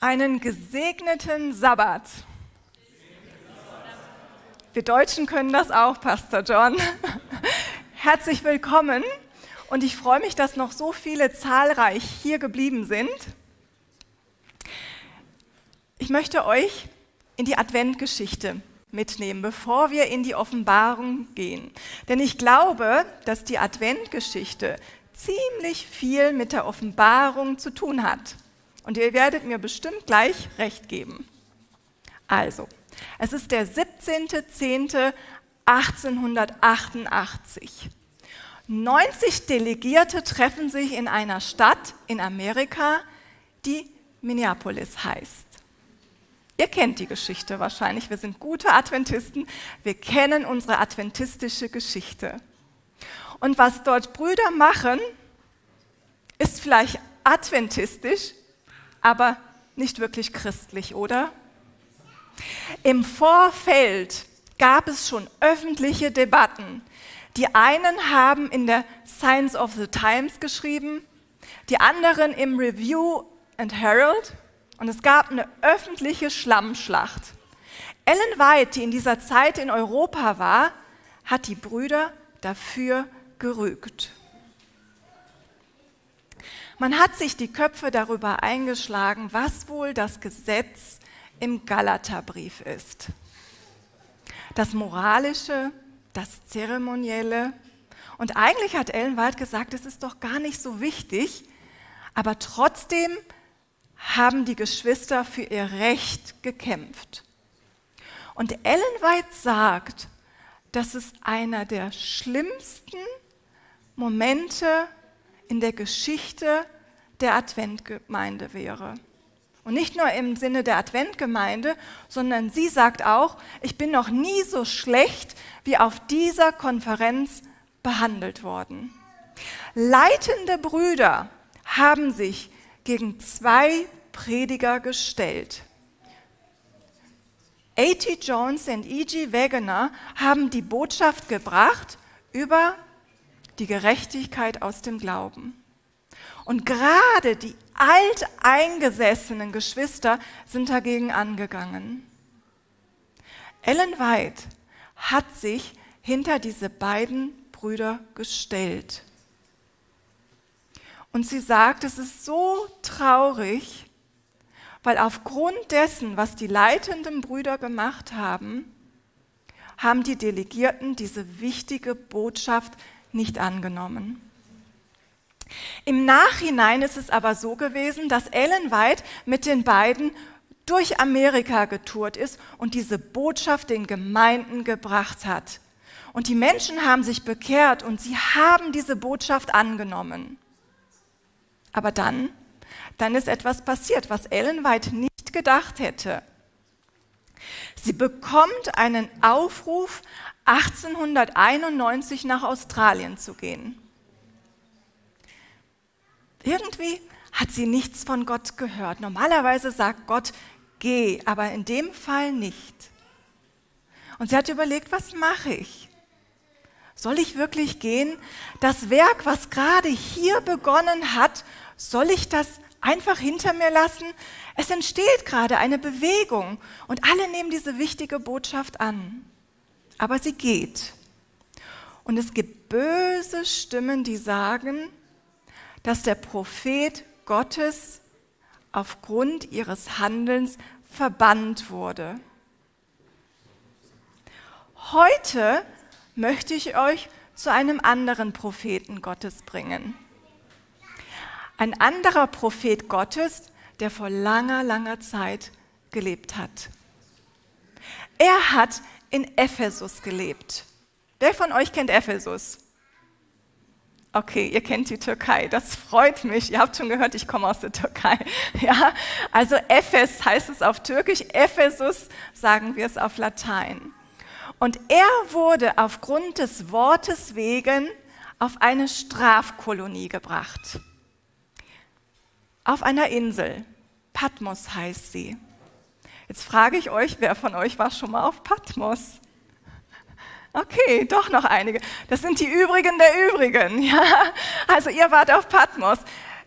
Einen gesegneten Sabbat. Wir Deutschen können das auch, Pastor John. Herzlich willkommen und ich freue mich, dass noch so viele zahlreich hier geblieben sind. Ich möchte euch in die Adventgeschichte mitnehmen, bevor wir in die Offenbarung gehen. Denn ich glaube, dass die Adventgeschichte ziemlich viel mit der Offenbarung zu tun hat. Und ihr werdet mir bestimmt gleich recht geben. Also, es ist der 17.10.1888. 90 Delegierte treffen sich in einer Stadt in Amerika, die Minneapolis heißt. Ihr kennt die Geschichte wahrscheinlich, wir sind gute Adventisten, wir kennen unsere adventistische Geschichte. Und was dort Brüder machen, ist vielleicht adventistisch, aber nicht wirklich christlich, oder? Im Vorfeld gab es schon öffentliche Debatten. Die einen haben in der Science of the Times geschrieben, die anderen im Review and Herald und es gab eine öffentliche Schlammschlacht. Ellen White, die in dieser Zeit in Europa war, hat die Brüder dafür gerügt. Man hat sich die Köpfe darüber eingeschlagen, was wohl das Gesetz im Galaterbrief ist. Das Moralische, das Zeremonielle. Und eigentlich hat Ellen White gesagt, es ist doch gar nicht so wichtig, aber trotzdem haben die Geschwister für ihr Recht gekämpft. Und Ellen White sagt, dass es einer der schlimmsten Momente in der Geschichte der Adventgemeinde wäre. Und nicht nur im Sinne der Adventgemeinde, sondern sie sagt auch, ich bin noch nie so schlecht wie auf dieser Konferenz behandelt worden. Leitende Brüder haben sich gegen zwei Prediger gestellt. A.T. Jones und E.G. Wegener haben die Botschaft gebracht über die Gerechtigkeit aus dem Glauben. Und gerade die alteingesessenen Geschwister sind dagegen angegangen. Ellen White hat sich hinter diese beiden Brüder gestellt. Und sie sagt, es ist so traurig, weil aufgrund dessen, was die leitenden Brüder gemacht haben, haben die Delegierten diese wichtige Botschaft nicht angenommen. Im Nachhinein ist es aber so gewesen, dass Ellen White mit den beiden durch Amerika getourt ist und diese Botschaft den Gemeinden gebracht hat. Und die Menschen haben sich bekehrt und sie haben diese Botschaft angenommen. Aber dann, dann ist etwas passiert, was Ellen White nicht gedacht hätte. Sie bekommt einen Aufruf 1891 nach Australien zu gehen. Irgendwie hat sie nichts von Gott gehört. Normalerweise sagt Gott, geh, aber in dem Fall nicht. Und sie hat überlegt, was mache ich? Soll ich wirklich gehen? Das Werk, was gerade hier begonnen hat, soll ich das einfach hinter mir lassen? Es entsteht gerade eine Bewegung und alle nehmen diese wichtige Botschaft an aber sie geht. Und es gibt böse Stimmen, die sagen, dass der Prophet Gottes aufgrund ihres Handelns verbannt wurde. Heute möchte ich euch zu einem anderen Propheten Gottes bringen. Ein anderer Prophet Gottes, der vor langer, langer Zeit gelebt hat. Er hat in Ephesus gelebt. Wer von euch kennt Ephesus? Okay, ihr kennt die Türkei. Das freut mich. Ihr habt schon gehört, ich komme aus der Türkei. Ja, also Ephes heißt es auf Türkisch, Ephesus sagen wir es auf Latein. Und er wurde aufgrund des Wortes wegen auf eine Strafkolonie gebracht. Auf einer Insel. Patmos heißt sie. Jetzt frage ich euch, wer von euch war schon mal auf Patmos? Okay, doch noch einige. Das sind die Übrigen der Übrigen. Ja? Also ihr wart auf Patmos.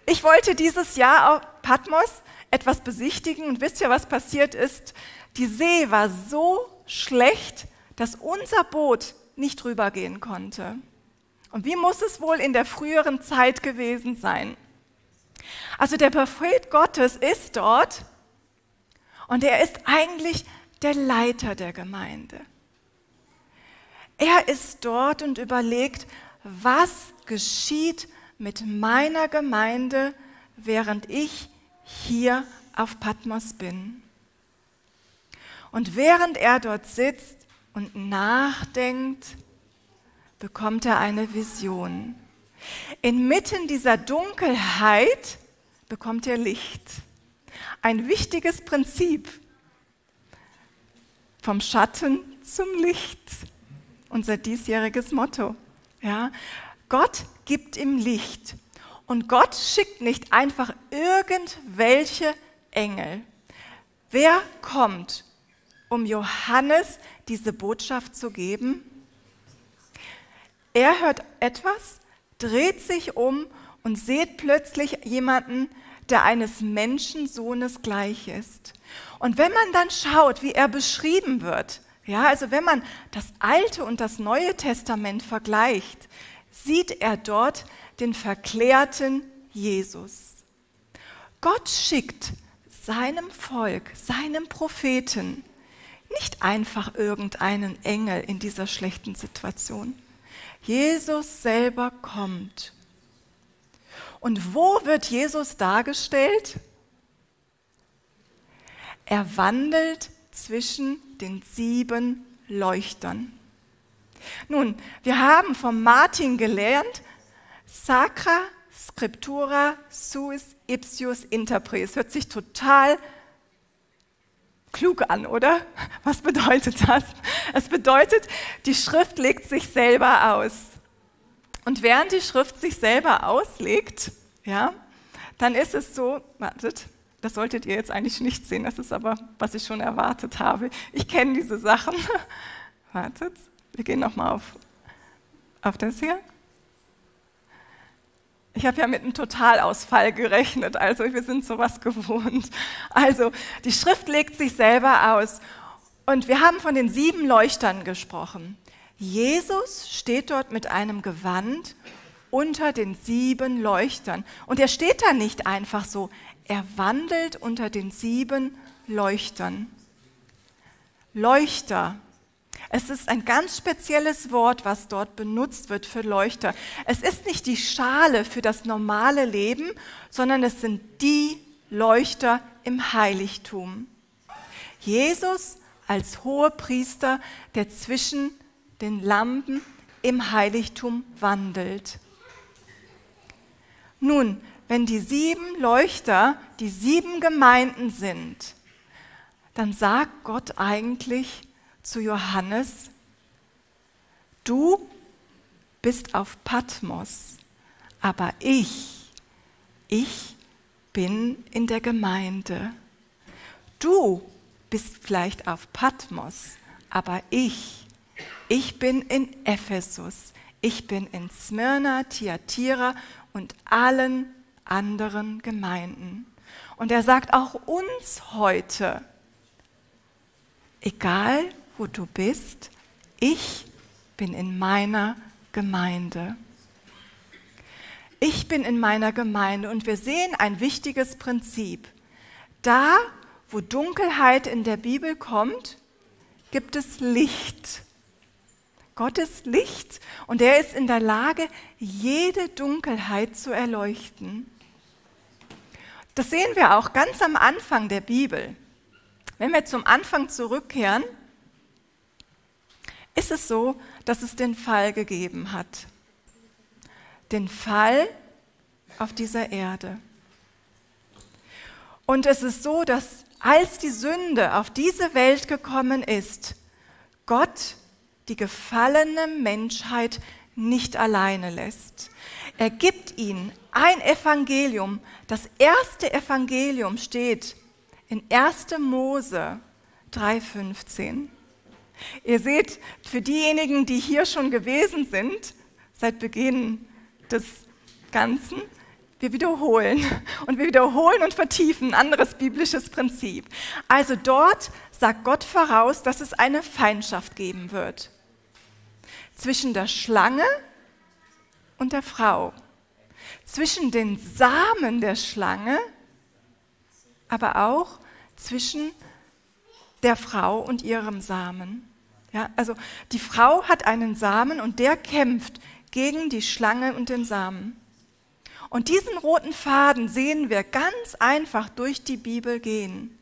Ich wollte dieses Jahr auf Patmos etwas besichtigen und wisst ihr, was passiert ist? Die See war so schlecht, dass unser Boot nicht rübergehen konnte. Und wie muss es wohl in der früheren Zeit gewesen sein? Also der Prophet Gottes ist dort und er ist eigentlich der Leiter der Gemeinde. Er ist dort und überlegt, was geschieht mit meiner Gemeinde, während ich hier auf Patmos bin. Und während er dort sitzt und nachdenkt, bekommt er eine Vision. Inmitten dieser Dunkelheit bekommt er Licht. Ein wichtiges Prinzip. Vom Schatten zum Licht. Unser diesjähriges Motto. Ja? Gott gibt ihm Licht. Und Gott schickt nicht einfach irgendwelche Engel. Wer kommt, um Johannes diese Botschaft zu geben? Er hört etwas, dreht sich um und sieht plötzlich jemanden, der eines Menschensohnes gleich ist. Und wenn man dann schaut, wie er beschrieben wird, ja, also wenn man das Alte und das Neue Testament vergleicht, sieht er dort den verklärten Jesus. Gott schickt seinem Volk, seinem Propheten, nicht einfach irgendeinen Engel in dieser schlechten Situation. Jesus selber kommt. Und wo wird Jesus dargestellt? Er wandelt zwischen den sieben Leuchtern. Nun, wir haben von Martin gelernt, Sacra Scriptura suis ipsius interpres. Hört sich total klug an, oder? Was bedeutet das? Es bedeutet, die Schrift legt sich selber aus. Und während die Schrift sich selber auslegt, ja, dann ist es so, wartet, das solltet ihr jetzt eigentlich nicht sehen, das ist aber, was ich schon erwartet habe. Ich kenne diese Sachen. wartet, wir gehen nochmal auf, auf das hier. Ich habe ja mit einem Totalausfall gerechnet, also wir sind sowas gewohnt. Also die Schrift legt sich selber aus. Und wir haben von den sieben Leuchtern gesprochen. Jesus steht dort mit einem Gewand unter den sieben Leuchtern. Und er steht da nicht einfach so, er wandelt unter den sieben Leuchtern. Leuchter es ist ein ganz spezielles Wort, was dort benutzt wird für Leuchter. Es ist nicht die Schale für das normale Leben, sondern es sind die Leuchter im Heiligtum. Jesus als Hohepriester, der zwischen den Lampen im Heiligtum wandelt. Nun, wenn die sieben Leuchter die sieben Gemeinden sind, dann sagt Gott eigentlich, zu Johannes, du bist auf Patmos, aber ich, ich bin in der Gemeinde. Du bist vielleicht auf Patmos, aber ich, ich bin in Ephesus, ich bin in Smyrna, Thyatira und allen anderen Gemeinden. Und er sagt auch uns heute, egal wo du bist, ich bin in meiner Gemeinde. Ich bin in meiner Gemeinde und wir sehen ein wichtiges Prinzip. Da, wo Dunkelheit in der Bibel kommt, gibt es Licht. Gottes Licht und er ist in der Lage, jede Dunkelheit zu erleuchten. Das sehen wir auch ganz am Anfang der Bibel. Wenn wir zum Anfang zurückkehren, ist es so, dass es den Fall gegeben hat. Den Fall auf dieser Erde. Und es ist so, dass als die Sünde auf diese Welt gekommen ist, Gott die gefallene Menschheit nicht alleine lässt. Er gibt ihnen ein Evangelium. Das erste Evangelium steht in 1. Mose 3,15. Ihr seht, für diejenigen, die hier schon gewesen sind, seit Beginn des Ganzen, wir wiederholen und wir wiederholen und vertiefen ein anderes biblisches Prinzip. Also dort sagt Gott voraus, dass es eine Feindschaft geben wird zwischen der Schlange und der Frau, zwischen den Samen der Schlange, aber auch zwischen der Frau und ihrem Samen. Ja, also die Frau hat einen Samen und der kämpft gegen die Schlange und den Samen. Und diesen roten Faden sehen wir ganz einfach durch die Bibel gehen.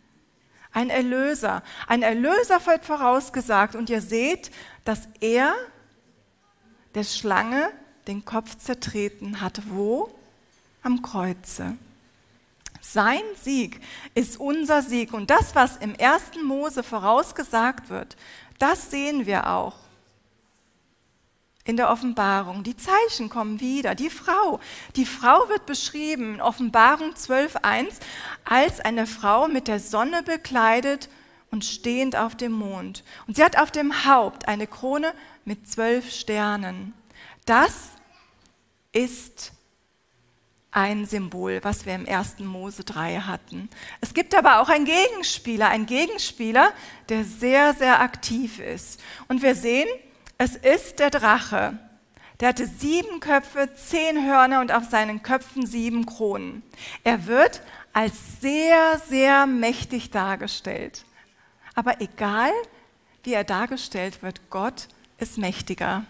Ein Erlöser. Ein Erlöser wird vorausgesagt und ihr seht, dass er der Schlange den Kopf zertreten hat. Wo? Am Kreuze. Sein Sieg ist unser Sieg. Und das, was im ersten Mose vorausgesagt wird, das sehen wir auch in der Offenbarung. Die Zeichen kommen wieder. Die Frau, die Frau wird beschrieben in Offenbarung 12.1 als eine Frau mit der Sonne bekleidet und stehend auf dem Mond. Und sie hat auf dem Haupt eine Krone mit zwölf Sternen. Das ist ein Symbol, was wir im 1. Mose 3 hatten. Es gibt aber auch einen Gegenspieler, einen Gegenspieler, der sehr, sehr aktiv ist. Und wir sehen, es ist der Drache. Der hatte sieben Köpfe, zehn Hörner und auf seinen Köpfen sieben Kronen. Er wird als sehr, sehr mächtig dargestellt. Aber egal, wie er dargestellt wird, Gott ist mächtiger.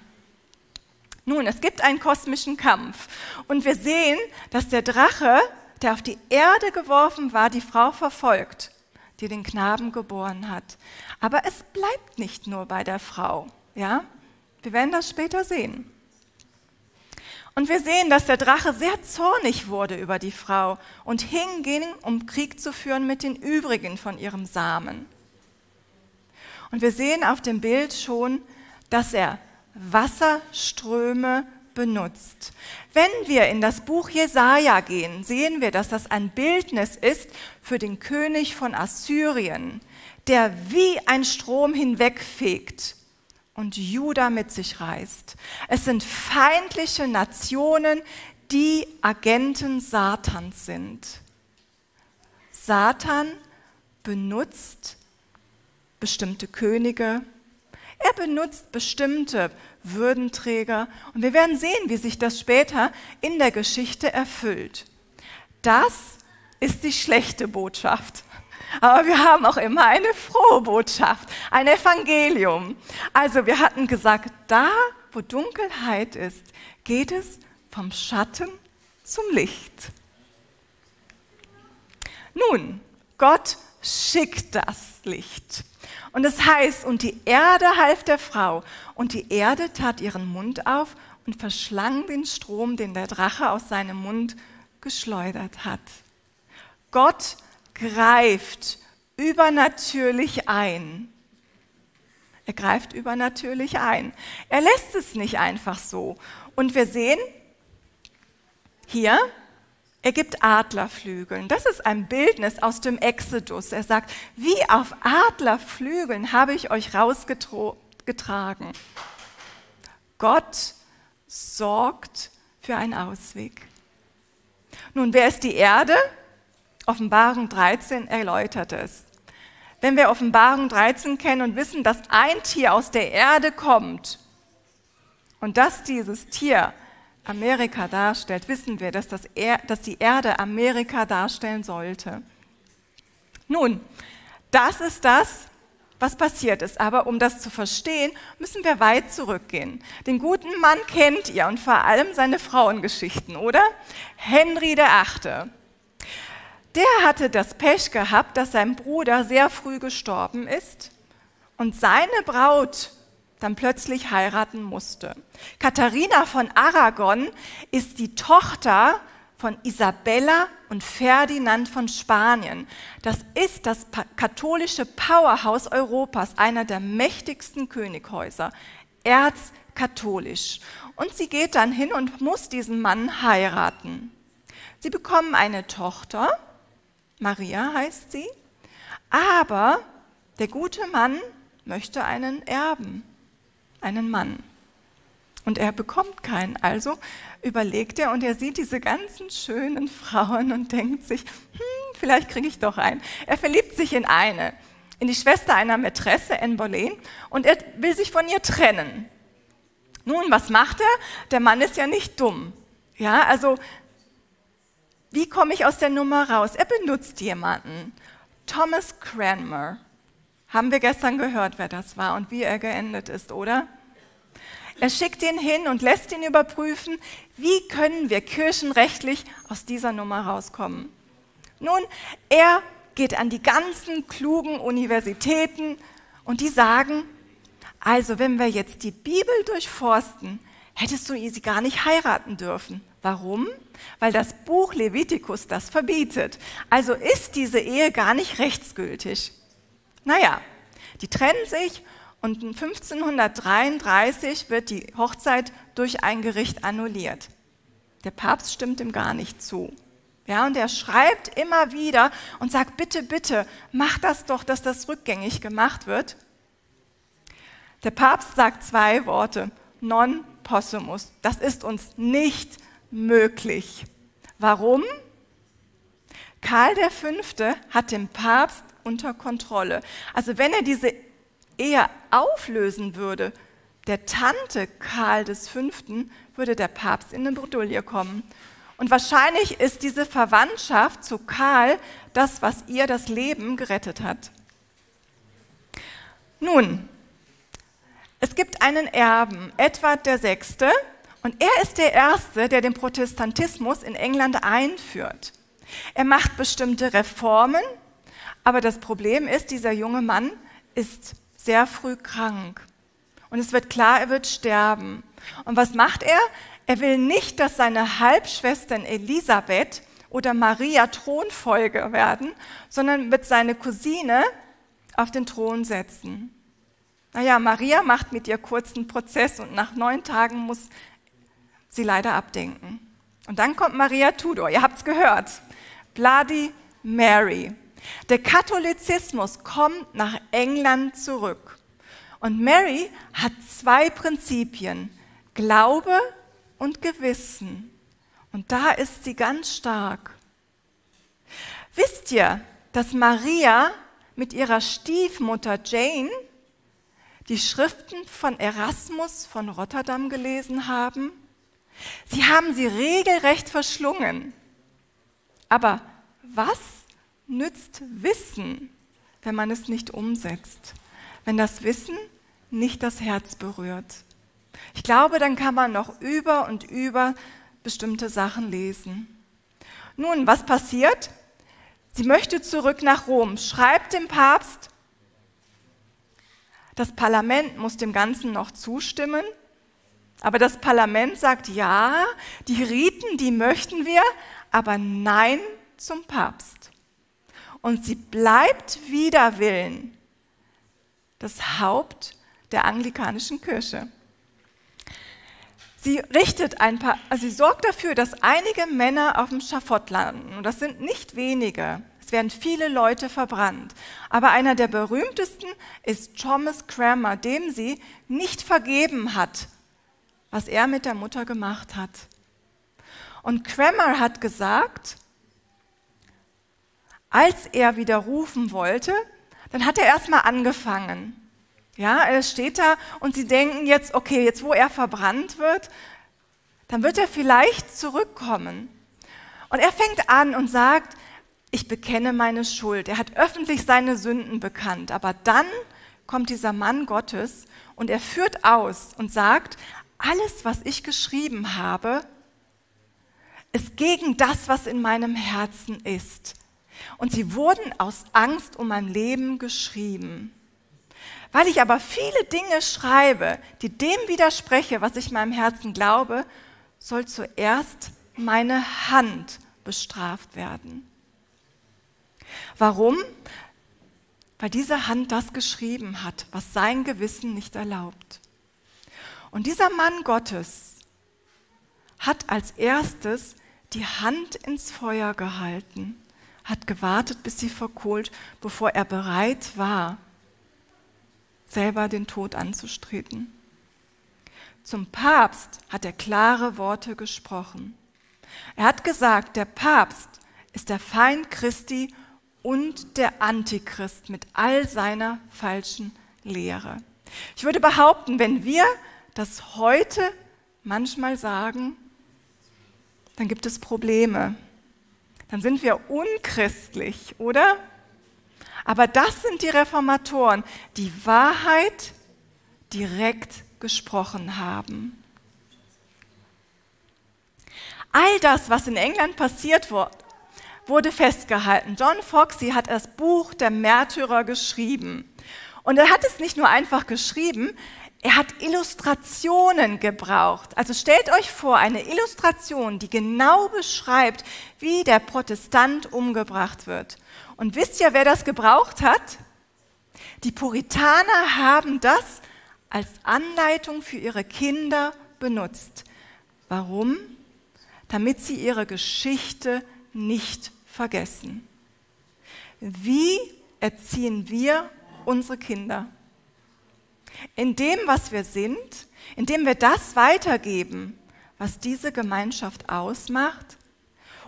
Nun, es gibt einen kosmischen Kampf und wir sehen, dass der Drache, der auf die Erde geworfen war, die Frau verfolgt, die den Knaben geboren hat. Aber es bleibt nicht nur bei der Frau, ja? Wir werden das später sehen. Und wir sehen, dass der Drache sehr zornig wurde über die Frau und hinging, um Krieg zu führen mit den übrigen von ihrem Samen. Und wir sehen auf dem Bild schon, dass er Wasserströme benutzt. Wenn wir in das Buch Jesaja gehen, sehen wir, dass das ein Bildnis ist für den König von Assyrien, der wie ein Strom hinwegfegt und Juda mit sich reißt. Es sind feindliche Nationen, die Agenten Satans sind. Satan benutzt bestimmte Könige, er benutzt bestimmte Würdenträger und wir werden sehen, wie sich das später in der Geschichte erfüllt. Das ist die schlechte Botschaft. Aber wir haben auch immer eine frohe Botschaft, ein Evangelium. Also wir hatten gesagt, da wo Dunkelheit ist, geht es vom Schatten zum Licht. Nun, Gott schickt das Licht. Und es heißt, und die Erde half der Frau, und die Erde tat ihren Mund auf und verschlang den Strom, den der Drache aus seinem Mund geschleudert hat. Gott greift übernatürlich ein. Er greift übernatürlich ein. Er lässt es nicht einfach so. Und wir sehen hier, er gibt Adlerflügeln. Das ist ein Bildnis aus dem Exodus. Er sagt, wie auf Adlerflügeln habe ich euch rausgetragen. Gott sorgt für einen Ausweg. Nun, wer ist die Erde? Offenbarung 13 erläutert es. Wenn wir Offenbarung 13 kennen und wissen, dass ein Tier aus der Erde kommt und dass dieses Tier Amerika darstellt, wissen wir, dass, das er, dass die Erde Amerika darstellen sollte. Nun, das ist das, was passiert ist. Aber um das zu verstehen, müssen wir weit zurückgehen. Den guten Mann kennt ihr und vor allem seine Frauengeschichten, oder? Henry VIII. Der hatte das Pech gehabt, dass sein Bruder sehr früh gestorben ist und seine Braut dann plötzlich heiraten musste. Katharina von Aragon ist die Tochter von Isabella und Ferdinand von Spanien. Das ist das katholische Powerhouse Europas, einer der mächtigsten Könighäuser, erzkatholisch. Und sie geht dann hin und muss diesen Mann heiraten. Sie bekommen eine Tochter, Maria heißt sie, aber der gute Mann möchte einen Erben einen Mann. Und er bekommt keinen. Also überlegt er und er sieht diese ganzen schönen Frauen und denkt sich, hm, vielleicht kriege ich doch einen. Er verliebt sich in eine, in die Schwester einer Mätresse, Anne Boleyn, und er will sich von ihr trennen. Nun, was macht er? Der Mann ist ja nicht dumm. Ja, also, wie komme ich aus der Nummer raus? Er benutzt jemanden. Thomas Cranmer. Haben wir gestern gehört, wer das war und wie er geendet ist, oder? Er schickt ihn hin und lässt ihn überprüfen, wie können wir kirchenrechtlich aus dieser Nummer rauskommen. Nun, er geht an die ganzen klugen Universitäten und die sagen, also wenn wir jetzt die Bibel durchforsten, hättest du sie gar nicht heiraten dürfen. Warum? Weil das Buch Levitikus das verbietet. Also ist diese Ehe gar nicht rechtsgültig. Naja, die trennen sich und 1533 wird die Hochzeit durch ein Gericht annulliert. Der Papst stimmt ihm gar nicht zu. Ja, und er schreibt immer wieder und sagt, bitte, bitte, mach das doch, dass das rückgängig gemacht wird. Der Papst sagt zwei Worte, non possumus. Das ist uns nicht möglich. Warum? Karl V. hat den Papst unter Kontrolle. Also wenn er diese Ehe auflösen würde, der Tante Karl V. würde der Papst in eine Bredouille kommen. Und wahrscheinlich ist diese Verwandtschaft zu Karl das, was ihr das Leben gerettet hat. Nun, es gibt einen Erben, Edward VI., und er ist der Erste, der den Protestantismus in England einführt. Er macht bestimmte Reformen, aber das Problem ist, dieser junge Mann ist sehr früh krank. Und es wird klar, er wird sterben. Und was macht er? Er will nicht, dass seine Halbschwestern Elisabeth oder Maria Thronfolge werden, sondern wird seine Cousine auf den Thron setzen. Naja, Maria macht mit ihr kurzen Prozess und nach neun Tagen muss sie leider abdenken. Und dann kommt Maria Tudor, ihr habt es gehört, Bloody Mary. Der Katholizismus kommt nach England zurück. Und Mary hat zwei Prinzipien, Glaube und Gewissen. Und da ist sie ganz stark. Wisst ihr, dass Maria mit ihrer Stiefmutter Jane die Schriften von Erasmus von Rotterdam gelesen haben? Sie haben sie regelrecht verschlungen. Aber was nützt Wissen, wenn man es nicht umsetzt? Wenn das Wissen nicht das Herz berührt? Ich glaube, dann kann man noch über und über bestimmte Sachen lesen. Nun, was passiert? Sie möchte zurück nach Rom, schreibt dem Papst, das Parlament muss dem Ganzen noch zustimmen, aber das Parlament sagt ja, die Riten, die möchten wir, aber nein zum Papst. Und sie bleibt wider Willen das Haupt der anglikanischen Kirche. Sie richtet ein paar, also sie sorgt dafür, dass einige Männer auf dem Schafott landen. Und das sind nicht wenige. Es werden viele Leute verbrannt. Aber einer der berühmtesten ist Thomas Cranmer, dem sie nicht vergeben hat, was er mit der Mutter gemacht hat. Und Cranmer hat gesagt, als er widerrufen wollte, dann hat er erstmal angefangen. Ja, er steht da und sie denken jetzt, okay, jetzt wo er verbrannt wird, dann wird er vielleicht zurückkommen. Und er fängt an und sagt, ich bekenne meine Schuld. Er hat öffentlich seine Sünden bekannt. Aber dann kommt dieser Mann Gottes und er führt aus und sagt, alles, was ich geschrieben habe, ist gegen das, was in meinem Herzen ist. Und sie wurden aus Angst um mein Leben geschrieben. Weil ich aber viele Dinge schreibe, die dem widerspreche, was ich meinem Herzen glaube, soll zuerst meine Hand bestraft werden. Warum? Weil diese Hand das geschrieben hat, was sein Gewissen nicht erlaubt. Und dieser Mann Gottes hat als erstes die Hand ins Feuer gehalten, hat gewartet, bis sie verkohlt, bevor er bereit war, selber den Tod anzustreten. zum Papst hat er klare Worte gesprochen. Er hat gesagt, der Papst ist der Feind Christi und der Antichrist mit all seiner falschen Lehre. Ich würde behaupten, wenn wir das heute manchmal sagen, dann gibt es Probleme. Dann sind wir unchristlich, oder? Aber das sind die Reformatoren, die Wahrheit direkt gesprochen haben. All das, was in England passiert wurde festgehalten. John Foxy hat das Buch der Märtyrer geschrieben. Und er hat es nicht nur einfach geschrieben, er hat Illustrationen gebraucht. Also stellt euch vor, eine Illustration, die genau beschreibt, wie der Protestant umgebracht wird. Und wisst ihr, wer das gebraucht hat? Die Puritaner haben das als Anleitung für ihre Kinder benutzt. Warum? Damit sie ihre Geschichte nicht vergessen. Wie erziehen wir unsere Kinder? In dem, was wir sind, indem wir das weitergeben, was diese Gemeinschaft ausmacht?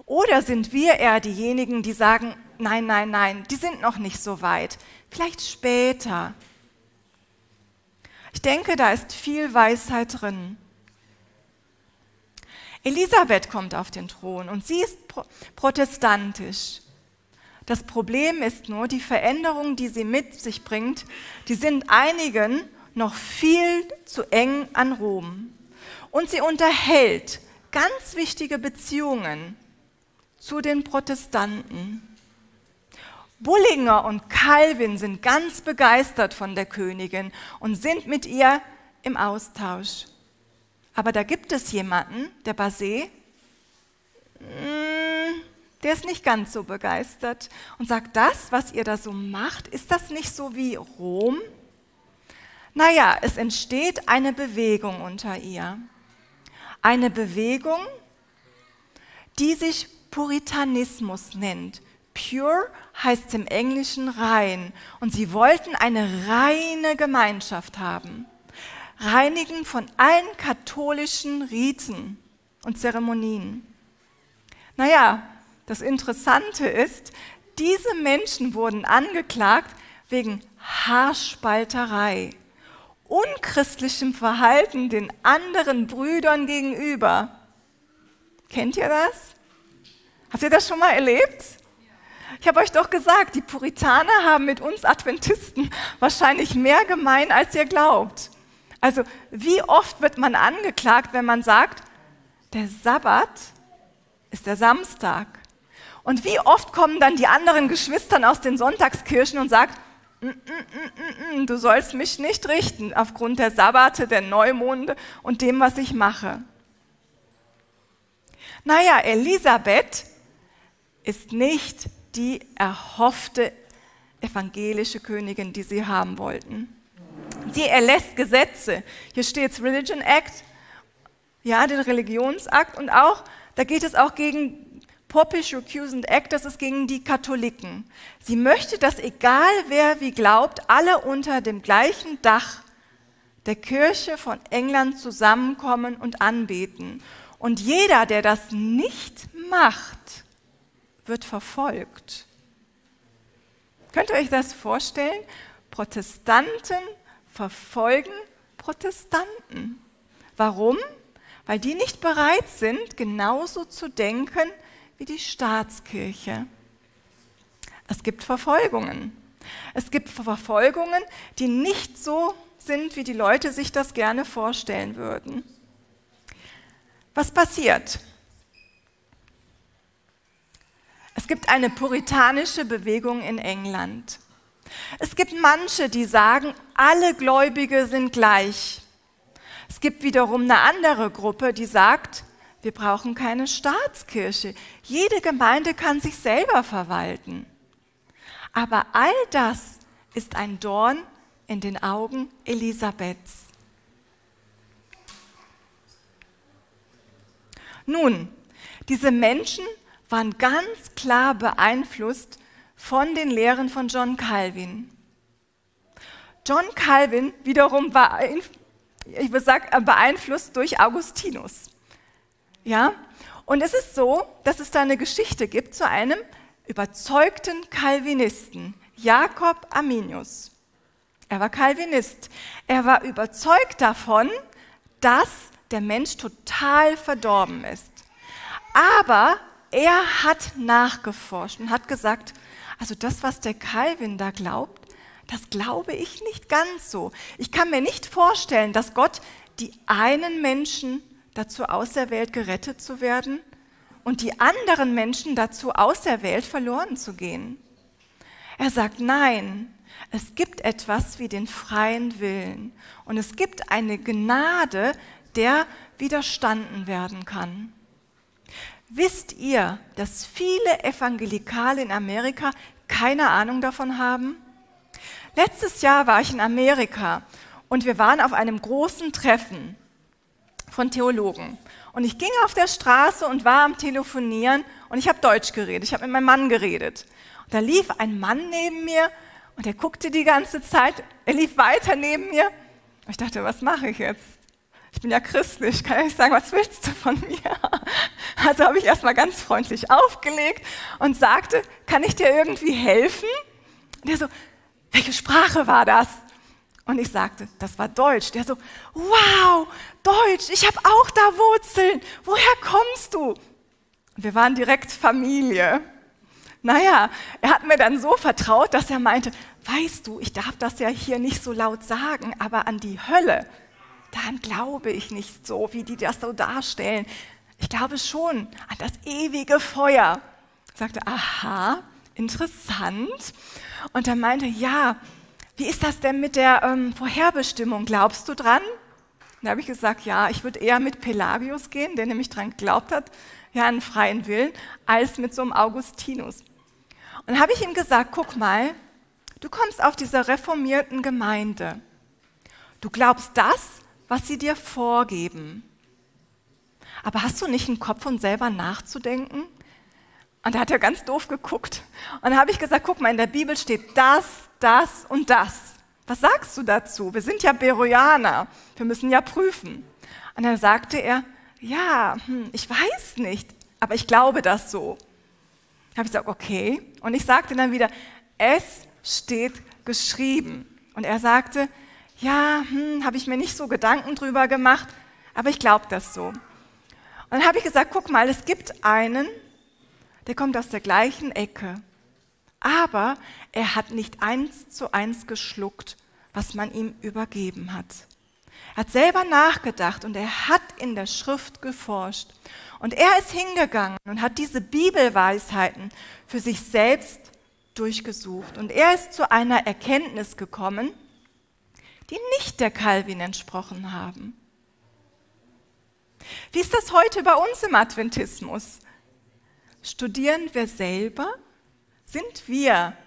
Oder sind wir eher diejenigen, die sagen, nein, nein, nein, die sind noch nicht so weit, vielleicht später. Ich denke, da ist viel Weisheit drin. Elisabeth kommt auf den Thron und sie ist protestantisch. Das Problem ist nur, die Veränderungen, die sie mit sich bringt, die sind einigen noch viel zu eng an Rom. Und sie unterhält ganz wichtige Beziehungen zu den Protestanten. Bullinger und Calvin sind ganz begeistert von der Königin und sind mit ihr im Austausch. Aber da gibt es jemanden, der Basé, mm, der ist nicht ganz so begeistert und sagt, das, was ihr da so macht, ist das nicht so wie Rom? Naja, es entsteht eine Bewegung unter ihr. Eine Bewegung, die sich Puritanismus nennt. Pure heißt im Englischen rein. Und sie wollten eine reine Gemeinschaft haben. Reinigen von allen katholischen Riten und Zeremonien. Naja, das Interessante ist, diese Menschen wurden angeklagt wegen Haarspalterei, unchristlichem Verhalten den anderen Brüdern gegenüber. Kennt ihr das? Habt ihr das schon mal erlebt? Ich habe euch doch gesagt, die Puritaner haben mit uns Adventisten wahrscheinlich mehr gemein, als ihr glaubt. Also wie oft wird man angeklagt, wenn man sagt, der Sabbat ist der Samstag. Und wie oft kommen dann die anderen Geschwistern aus den Sonntagskirchen und sagen, mm, mm, mm, du sollst mich nicht richten aufgrund der Sabbate, der Neumonde und dem, was ich mache. Naja, Elisabeth ist nicht die erhoffte evangelische Königin, die sie haben wollten. Sie erlässt Gesetze. Hier steht Religion Act, ja, den Religionsakt und auch, da geht es auch gegen Popish Recusant Act, das ist gegen die Katholiken. Sie möchte, dass egal wer wie glaubt, alle unter dem gleichen Dach der Kirche von England zusammenkommen und anbeten. Und jeder, der das nicht macht, wird verfolgt. Könnt ihr euch das vorstellen? Protestanten verfolgen Protestanten. Warum? Weil die nicht bereit sind, genauso zu denken wie die Staatskirche. Es gibt Verfolgungen. Es gibt Verfolgungen, die nicht so sind, wie die Leute sich das gerne vorstellen würden. Was passiert? Es gibt eine puritanische Bewegung in England. Es gibt manche, die sagen, alle Gläubige sind gleich. Es gibt wiederum eine andere Gruppe, die sagt, wir brauchen keine Staatskirche. Jede Gemeinde kann sich selber verwalten. Aber all das ist ein Dorn in den Augen Elisabeths. Nun, diese Menschen waren ganz klar beeinflusst von den Lehren von John Calvin. John Calvin wiederum war ich sagen, beeinflusst durch Augustinus. Ja? Und es ist so, dass es da eine Geschichte gibt zu einem überzeugten Calvinisten, Jakob Arminius. Er war Calvinist. Er war überzeugt davon, dass der Mensch total verdorben ist. Aber er hat nachgeforscht und hat gesagt, also das, was der Calvin da glaubt, das glaube ich nicht ganz so. Ich kann mir nicht vorstellen, dass Gott die einen Menschen dazu auserwählt, gerettet zu werden und die anderen Menschen dazu auserwählt, verloren zu gehen. Er sagt, nein, es gibt etwas wie den freien Willen und es gibt eine Gnade, der widerstanden werden kann. Wisst ihr, dass viele Evangelikale in Amerika keine Ahnung davon haben? Letztes Jahr war ich in Amerika und wir waren auf einem großen Treffen von Theologen. Und ich ging auf der Straße und war am Telefonieren und ich habe Deutsch geredet. Ich habe mit meinem Mann geredet. Und da lief ein Mann neben mir und er guckte die ganze Zeit. Er lief weiter neben mir. Und ich dachte, was mache ich jetzt? Ich bin ja christlich, kann ich sagen, was willst du von mir? Also habe ich erstmal ganz freundlich aufgelegt und sagte, kann ich dir irgendwie helfen? Und er so, welche Sprache war das? Und ich sagte, das war Deutsch. Der so, wow, Deutsch, ich habe auch da Wurzeln. Woher kommst du? Wir waren direkt Familie. Naja, er hat mir dann so vertraut, dass er meinte, weißt du, ich darf das ja hier nicht so laut sagen, aber an die Hölle, daran glaube ich nicht so, wie die das so darstellen. Ich glaube schon an das ewige Feuer. Ich sagte, aha, interessant. Und er meinte, ja, wie ist das denn mit der ähm, Vorherbestimmung? Glaubst du dran? Da habe ich gesagt, ja, ich würde eher mit Pelagius gehen, der nämlich dran geglaubt hat, ja, einen freien Willen, als mit so einem Augustinus. Und habe ich ihm gesagt, guck mal, du kommst auf dieser reformierten Gemeinde. Du glaubst das, was sie dir vorgeben. Aber hast du nicht einen Kopf, um selber nachzudenken? Und da hat er ganz doof geguckt. Und dann habe ich gesagt, guck mal, in der Bibel steht das, das und das. Was sagst du dazu? Wir sind ja Beroianer. Wir müssen ja prüfen. Und dann sagte er, ja, hm, ich weiß nicht, aber ich glaube das so. Da habe ich gesagt, okay. Und ich sagte dann wieder, es steht geschrieben. Und er sagte, ja, hm, habe ich mir nicht so Gedanken drüber gemacht, aber ich glaube das so. Und dann habe ich gesagt, guck mal, es gibt einen, der kommt aus der gleichen Ecke. Aber er hat nicht eins zu eins geschluckt, was man ihm übergeben hat. Er hat selber nachgedacht und er hat in der Schrift geforscht. Und er ist hingegangen und hat diese Bibelweisheiten für sich selbst durchgesucht. Und er ist zu einer Erkenntnis gekommen, die nicht der Calvin entsprochen haben. Wie ist das heute bei uns im Adventismus? Studieren wir selber? Sind wir,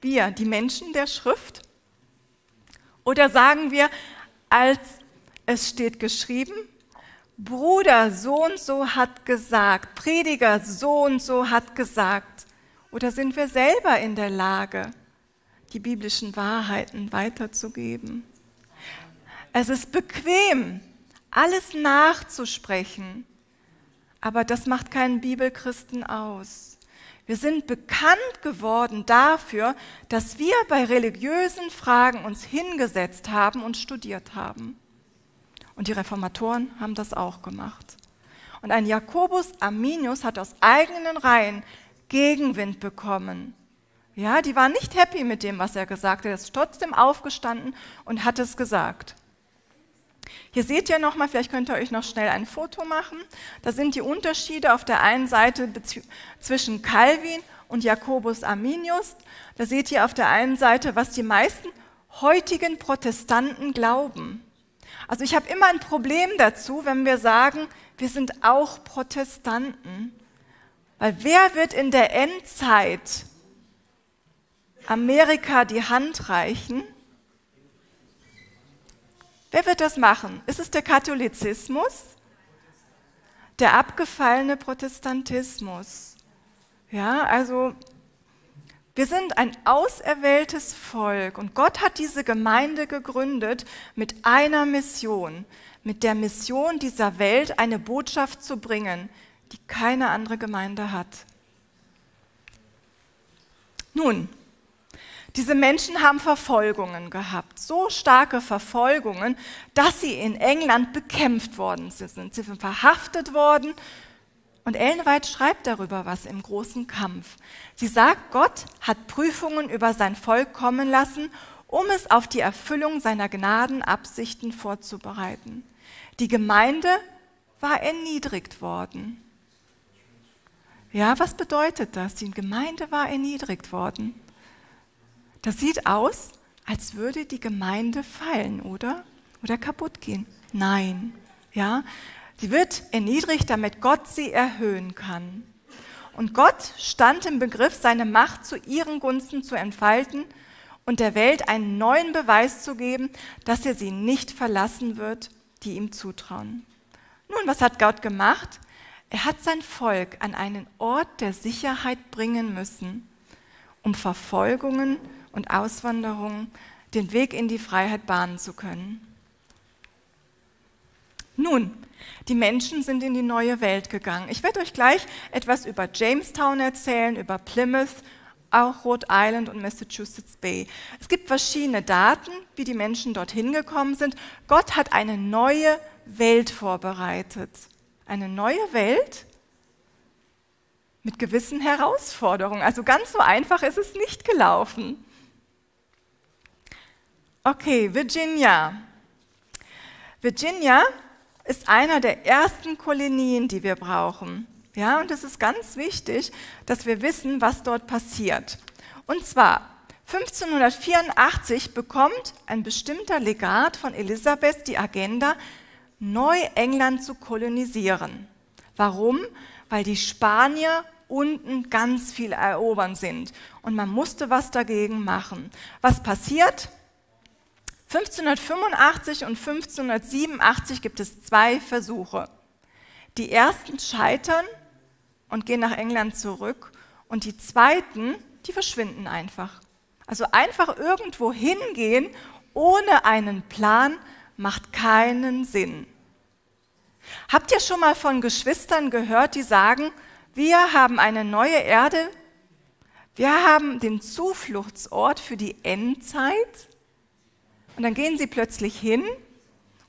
wir, die Menschen der Schrift? Oder sagen wir, als es steht geschrieben, Bruder so und so hat gesagt, Prediger so und so hat gesagt. Oder sind wir selber in der Lage, die biblischen Wahrheiten weiterzugeben? Es ist bequem, alles nachzusprechen. Aber das macht keinen Bibelchristen aus. Wir sind bekannt geworden dafür, dass wir bei religiösen Fragen uns hingesetzt haben und studiert haben. Und die Reformatoren haben das auch gemacht. Und ein Jakobus Arminius hat aus eigenen Reihen Gegenwind bekommen. Ja, die waren nicht happy mit dem, was er gesagt hat. Er ist trotzdem aufgestanden und hat es gesagt. Hier seht ihr nochmal, vielleicht könnt ihr euch noch schnell ein Foto machen. Da sind die Unterschiede auf der einen Seite zwischen Calvin und Jakobus Arminius. Da seht ihr auf der einen Seite, was die meisten heutigen Protestanten glauben. Also ich habe immer ein Problem dazu, wenn wir sagen, wir sind auch Protestanten. Weil wer wird in der Endzeit Amerika die Hand reichen? Wer wird das machen? Ist es der Katholizismus? Der abgefallene Protestantismus? Ja, also Wir sind ein auserwähltes Volk und Gott hat diese Gemeinde gegründet mit einer Mission, mit der Mission dieser Welt eine Botschaft zu bringen, die keine andere Gemeinde hat. Nun, diese Menschen haben Verfolgungen gehabt, so starke Verfolgungen, dass sie in England bekämpft worden sind. Sie sind verhaftet worden und Ellen White schreibt darüber was im großen Kampf. Sie sagt, Gott hat Prüfungen über sein Volk kommen lassen, um es auf die Erfüllung seiner Gnadenabsichten vorzubereiten. Die Gemeinde war erniedrigt worden. Ja, was bedeutet das? Die Gemeinde war erniedrigt worden. Das sieht aus, als würde die Gemeinde fallen, oder? Oder kaputt gehen. Nein. Ja, sie wird erniedrigt, damit Gott sie erhöhen kann. Und Gott stand im Begriff, seine Macht zu ihren Gunsten zu entfalten und der Welt einen neuen Beweis zu geben, dass er sie nicht verlassen wird, die ihm zutrauen. Nun, was hat Gott gemacht? Er hat sein Volk an einen Ort der Sicherheit bringen müssen, um Verfolgungen und Auswanderungen den Weg in die Freiheit bahnen zu können. Nun, die Menschen sind in die neue Welt gegangen. Ich werde euch gleich etwas über Jamestown erzählen, über Plymouth, auch Rhode Island und Massachusetts Bay. Es gibt verschiedene Daten, wie die Menschen dorthin gekommen sind. Gott hat eine neue Welt vorbereitet. Eine neue Welt mit gewissen Herausforderungen. Also ganz so einfach ist es nicht gelaufen. Okay, Virginia. Virginia ist einer der ersten Kolonien, die wir brauchen. Ja, und es ist ganz wichtig, dass wir wissen, was dort passiert. Und zwar 1584 bekommt ein bestimmter Legat von Elisabeth die Agenda, Neuengland zu kolonisieren. Warum? Weil die Spanier unten ganz viel erobern sind und man musste was dagegen machen. Was passiert? 1585 und 1587 gibt es zwei Versuche. Die ersten scheitern und gehen nach England zurück und die zweiten, die verschwinden einfach. Also einfach irgendwo hingehen ohne einen Plan macht keinen Sinn. Habt ihr schon mal von Geschwistern gehört, die sagen, wir haben eine neue Erde, wir haben den Zufluchtsort für die Endzeit und dann gehen sie plötzlich hin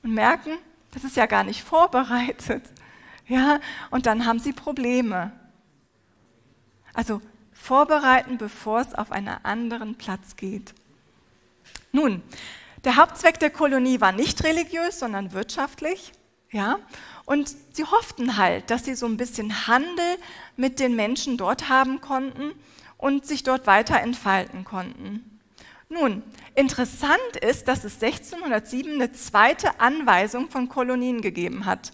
und merken, das ist ja gar nicht vorbereitet. Ja, und dann haben sie Probleme. Also vorbereiten, bevor es auf einen anderen Platz geht. Nun, der Hauptzweck der Kolonie war nicht religiös, sondern wirtschaftlich. Ja, und sie hofften halt, dass sie so ein bisschen Handel mit den Menschen dort haben konnten und sich dort weiter entfalten konnten. Nun, interessant ist, dass es 1607 eine zweite Anweisung von Kolonien gegeben hat.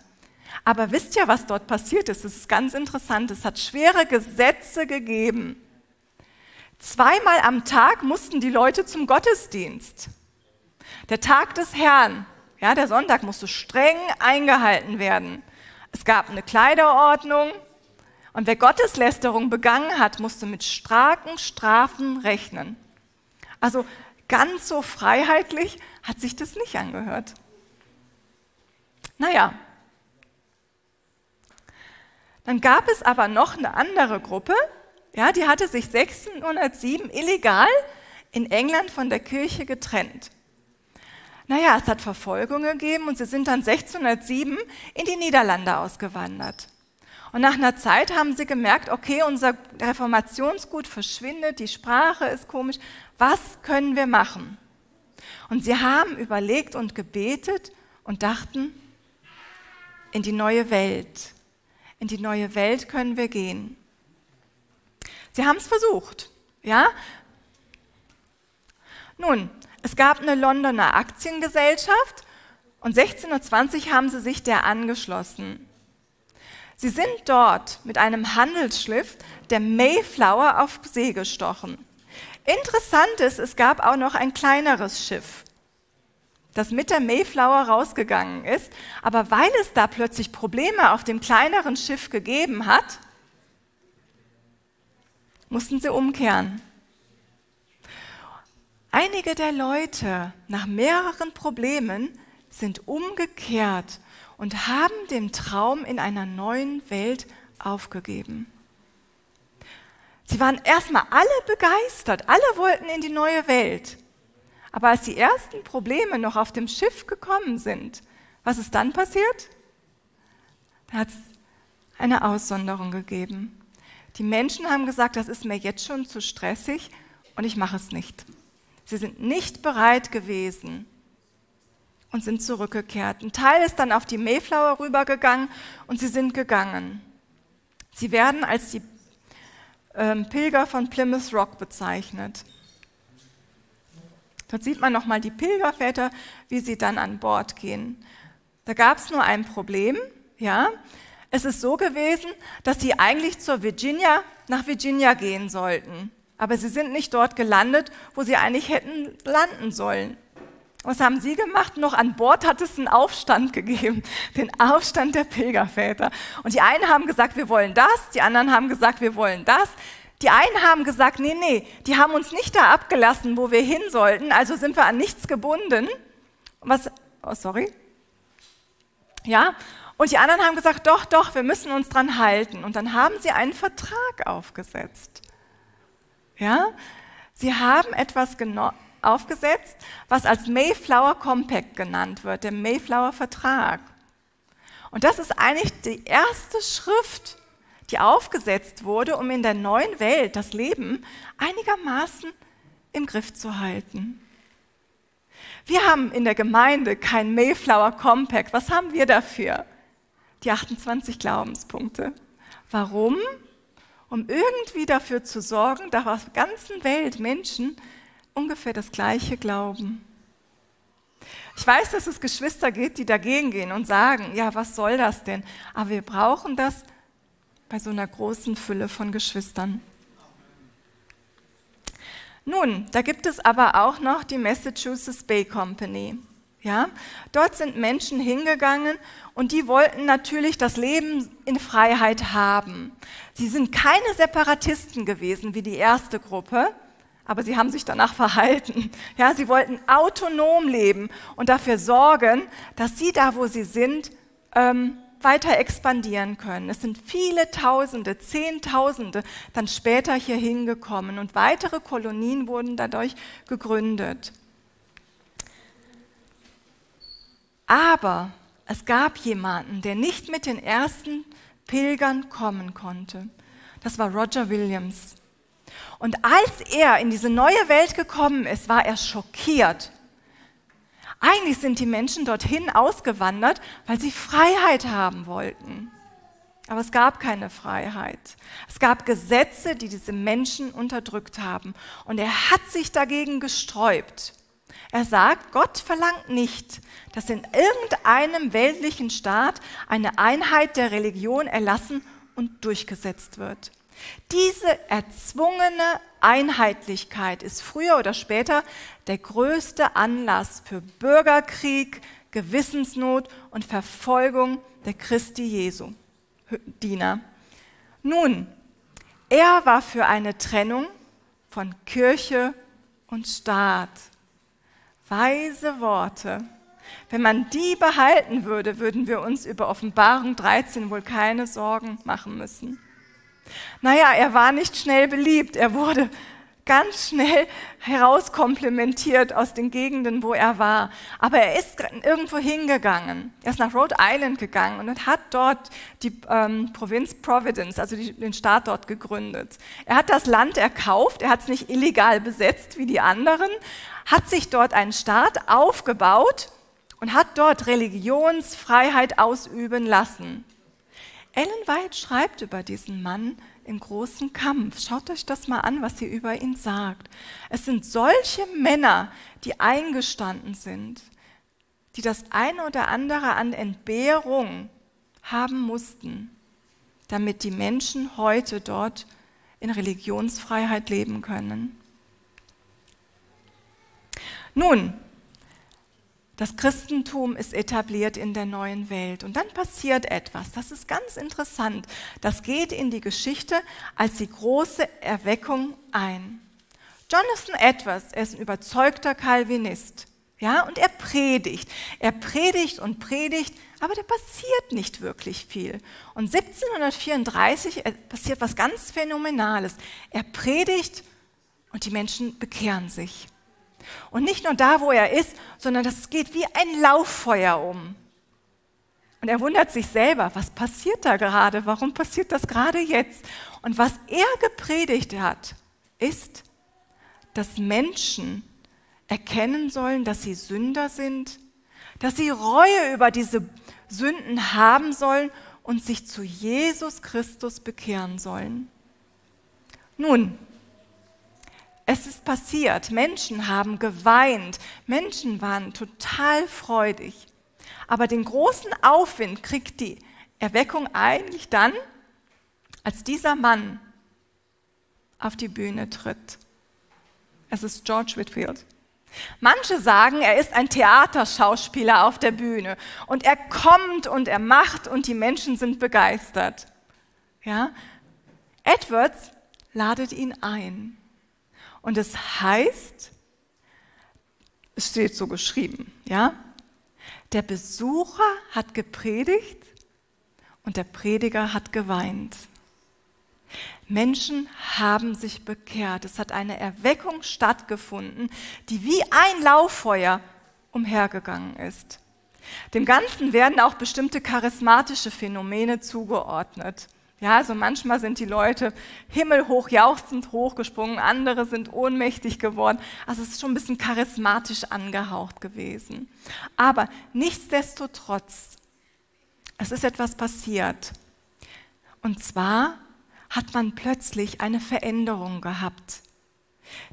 Aber wisst ihr, was dort passiert ist? Es ist ganz interessant. Es hat schwere Gesetze gegeben. Zweimal am Tag mussten die Leute zum Gottesdienst. Der Tag des Herrn, ja, der Sonntag musste streng eingehalten werden. Es gab eine Kleiderordnung und wer Gotteslästerung begangen hat, musste mit starken Strafen rechnen. Also ganz so freiheitlich hat sich das nicht angehört. Naja, dann gab es aber noch eine andere Gruppe, ja, die hatte sich 1607 illegal in England von der Kirche getrennt. Naja, es hat Verfolgungen gegeben und sie sind dann 1607 in die Niederlande ausgewandert. Und nach einer Zeit haben sie gemerkt, okay, unser Reformationsgut verschwindet, die Sprache ist komisch, was können wir machen? Und sie haben überlegt und gebetet und dachten, in die neue Welt, in die neue Welt können wir gehen. Sie haben es versucht, ja? Nun, es gab eine Londoner Aktiengesellschaft und 1620 haben sie sich der angeschlossen. Sie sind dort mit einem Handelsschiff der Mayflower auf See gestochen. Interessant ist, es gab auch noch ein kleineres Schiff, das mit der Mayflower rausgegangen ist. Aber weil es da plötzlich Probleme auf dem kleineren Schiff gegeben hat, mussten sie umkehren. Einige der Leute nach mehreren Problemen sind umgekehrt und haben den Traum in einer neuen Welt aufgegeben. Sie waren erstmal alle begeistert, alle wollten in die neue Welt. Aber als die ersten Probleme noch auf dem Schiff gekommen sind, was ist dann passiert? Da hat es eine Aussonderung gegeben. Die Menschen haben gesagt, das ist mir jetzt schon zu stressig und ich mache es nicht. Sie sind nicht bereit gewesen und sind zurückgekehrt. Ein Teil ist dann auf die Mayflower rübergegangen und sie sind gegangen. Sie werden als die ähm, Pilger von Plymouth Rock bezeichnet. Dort sieht man nochmal die Pilgerväter, wie sie dann an Bord gehen. Da gab es nur ein Problem, ja. Es ist so gewesen, dass sie eigentlich zur Virginia, nach Virginia gehen sollten. Aber sie sind nicht dort gelandet, wo sie eigentlich hätten landen sollen. Was haben sie gemacht? Noch an Bord hat es einen Aufstand gegeben, den Aufstand der Pilgerväter. Und die einen haben gesagt, wir wollen das, die anderen haben gesagt, wir wollen das. Die einen haben gesagt, nee, nee, die haben uns nicht da abgelassen, wo wir hin sollten, also sind wir an nichts gebunden. Was, oh, sorry. Ja, und die anderen haben gesagt, doch, doch, wir müssen uns dran halten. Und dann haben sie einen Vertrag aufgesetzt. Ja, sie haben etwas aufgesetzt, was als Mayflower Compact genannt wird, der Mayflower Vertrag. Und das ist eigentlich die erste Schrift, die aufgesetzt wurde, um in der neuen Welt das Leben einigermaßen im Griff zu halten. Wir haben in der Gemeinde kein Mayflower Compact. Was haben wir dafür? Die 28 Glaubenspunkte. Warum? Um irgendwie dafür zu sorgen, dass auf der ganzen Welt Menschen ungefähr das Gleiche glauben. Ich weiß, dass es Geschwister gibt, die dagegen gehen und sagen, ja, was soll das denn? Aber wir brauchen das bei so einer großen Fülle von Geschwistern. Nun, da gibt es aber auch noch die Massachusetts Bay Company. Ja, dort sind Menschen hingegangen und die wollten natürlich das Leben in Freiheit haben. Sie sind keine Separatisten gewesen wie die erste Gruppe, aber sie haben sich danach verhalten. Ja, sie wollten autonom leben und dafür sorgen, dass sie da, wo sie sind, ähm, weiter expandieren können. Es sind viele Tausende, Zehntausende dann später hier hingekommen und weitere Kolonien wurden dadurch gegründet. Aber es gab jemanden, der nicht mit den ersten Pilgern kommen konnte. Das war Roger Williams. Und als er in diese neue Welt gekommen ist, war er schockiert eigentlich sind die Menschen dorthin ausgewandert, weil sie Freiheit haben wollten. Aber es gab keine Freiheit. Es gab Gesetze, die diese Menschen unterdrückt haben. Und er hat sich dagegen gesträubt. Er sagt, Gott verlangt nicht, dass in irgendeinem weltlichen Staat eine Einheit der Religion erlassen und durchgesetzt wird. Diese erzwungene Einheitlichkeit ist früher oder später der größte Anlass für Bürgerkrieg, Gewissensnot und Verfolgung der Christi Jesu Diener. Nun, er war für eine Trennung von Kirche und Staat. Weise Worte. Wenn man die behalten würde, würden wir uns über Offenbarung 13 wohl keine Sorgen machen müssen. Naja, er war nicht schnell beliebt. Er wurde ganz schnell herauskomplimentiert aus den Gegenden, wo er war. Aber er ist irgendwo hingegangen. Er ist nach Rhode Island gegangen und hat dort die ähm, Provinz Providence, also die, den Staat dort gegründet. Er hat das Land erkauft, er hat es nicht illegal besetzt wie die anderen, hat sich dort einen Staat aufgebaut und hat dort Religionsfreiheit ausüben lassen. Ellen White schreibt über diesen Mann im großen Kampf. Schaut euch das mal an, was sie über ihn sagt. Es sind solche Männer, die eingestanden sind, die das eine oder andere an Entbehrung haben mussten, damit die Menschen heute dort in Religionsfreiheit leben können. Nun, das Christentum ist etabliert in der neuen Welt. Und dann passiert etwas. Das ist ganz interessant. Das geht in die Geschichte als die große Erweckung ein. Jonathan Edwards, er ist ein überzeugter Calvinist. Ja, und er predigt. Er predigt und predigt, aber da passiert nicht wirklich viel. Und 1734 äh, passiert was ganz Phänomenales. Er predigt und die Menschen bekehren sich. Und nicht nur da, wo er ist, sondern das geht wie ein Lauffeuer um. Und er wundert sich selber, was passiert da gerade? Warum passiert das gerade jetzt? Und was er gepredigt hat, ist, dass Menschen erkennen sollen, dass sie Sünder sind, dass sie Reue über diese Sünden haben sollen und sich zu Jesus Christus bekehren sollen. Nun, es ist passiert, Menschen haben geweint, Menschen waren total freudig. Aber den großen Aufwind kriegt die Erweckung eigentlich dann, als dieser Mann auf die Bühne tritt. Es ist George Whitfield. Manche sagen, er ist ein Theaterschauspieler auf der Bühne und er kommt und er macht und die Menschen sind begeistert. Ja? Edwards ladet ihn ein. Und es heißt, es steht so geschrieben, ja? Der Besucher hat gepredigt und der Prediger hat geweint. Menschen haben sich bekehrt. Es hat eine Erweckung stattgefunden, die wie ein Lauffeuer umhergegangen ist. Dem Ganzen werden auch bestimmte charismatische Phänomene zugeordnet. Ja, also manchmal sind die Leute himmelhoch jauchzend hochgesprungen, andere sind ohnmächtig geworden. Also es ist schon ein bisschen charismatisch angehaucht gewesen. Aber nichtsdestotrotz, es ist etwas passiert. Und zwar hat man plötzlich eine Veränderung gehabt.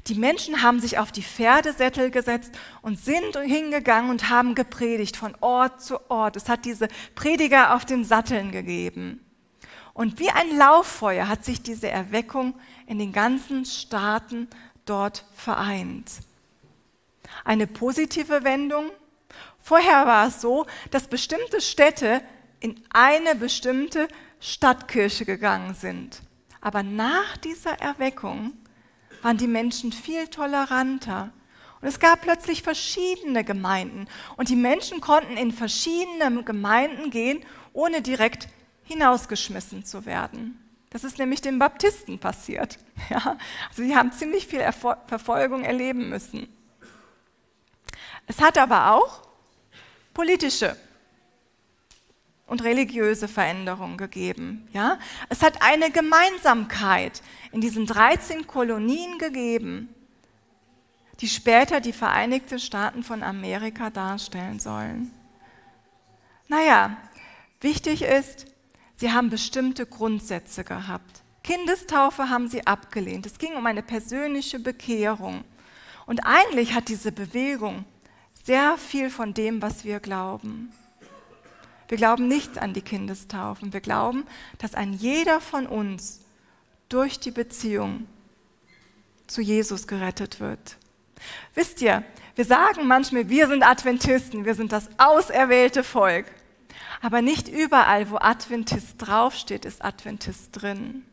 Die Menschen haben sich auf die Pferdesättel gesetzt und sind hingegangen und haben gepredigt von Ort zu Ort. Es hat diese Prediger auf den Satteln gegeben. Und wie ein Lauffeuer hat sich diese Erweckung in den ganzen Staaten dort vereint. Eine positive Wendung. Vorher war es so, dass bestimmte Städte in eine bestimmte Stadtkirche gegangen sind. Aber nach dieser Erweckung waren die Menschen viel toleranter. Und es gab plötzlich verschiedene Gemeinden. Und die Menschen konnten in verschiedene Gemeinden gehen, ohne direkt hinausgeschmissen zu werden. Das ist nämlich den Baptisten passiert. Ja, also sie haben ziemlich viel Erfol Verfolgung erleben müssen. Es hat aber auch politische und religiöse Veränderungen gegeben. Ja? Es hat eine Gemeinsamkeit in diesen 13 Kolonien gegeben, die später die Vereinigten Staaten von Amerika darstellen sollen. Naja, wichtig ist, sie haben bestimmte Grundsätze gehabt. Kindestaufe haben sie abgelehnt. Es ging um eine persönliche Bekehrung. Und eigentlich hat diese Bewegung sehr viel von dem, was wir glauben. Wir glauben nicht an die Kindestaufen. Wir glauben, dass ein jeder von uns durch die Beziehung zu Jesus gerettet wird. Wisst ihr, wir sagen manchmal, wir sind Adventisten, wir sind das auserwählte Volk. Aber nicht überall, wo Adventist draufsteht, ist Adventist drin.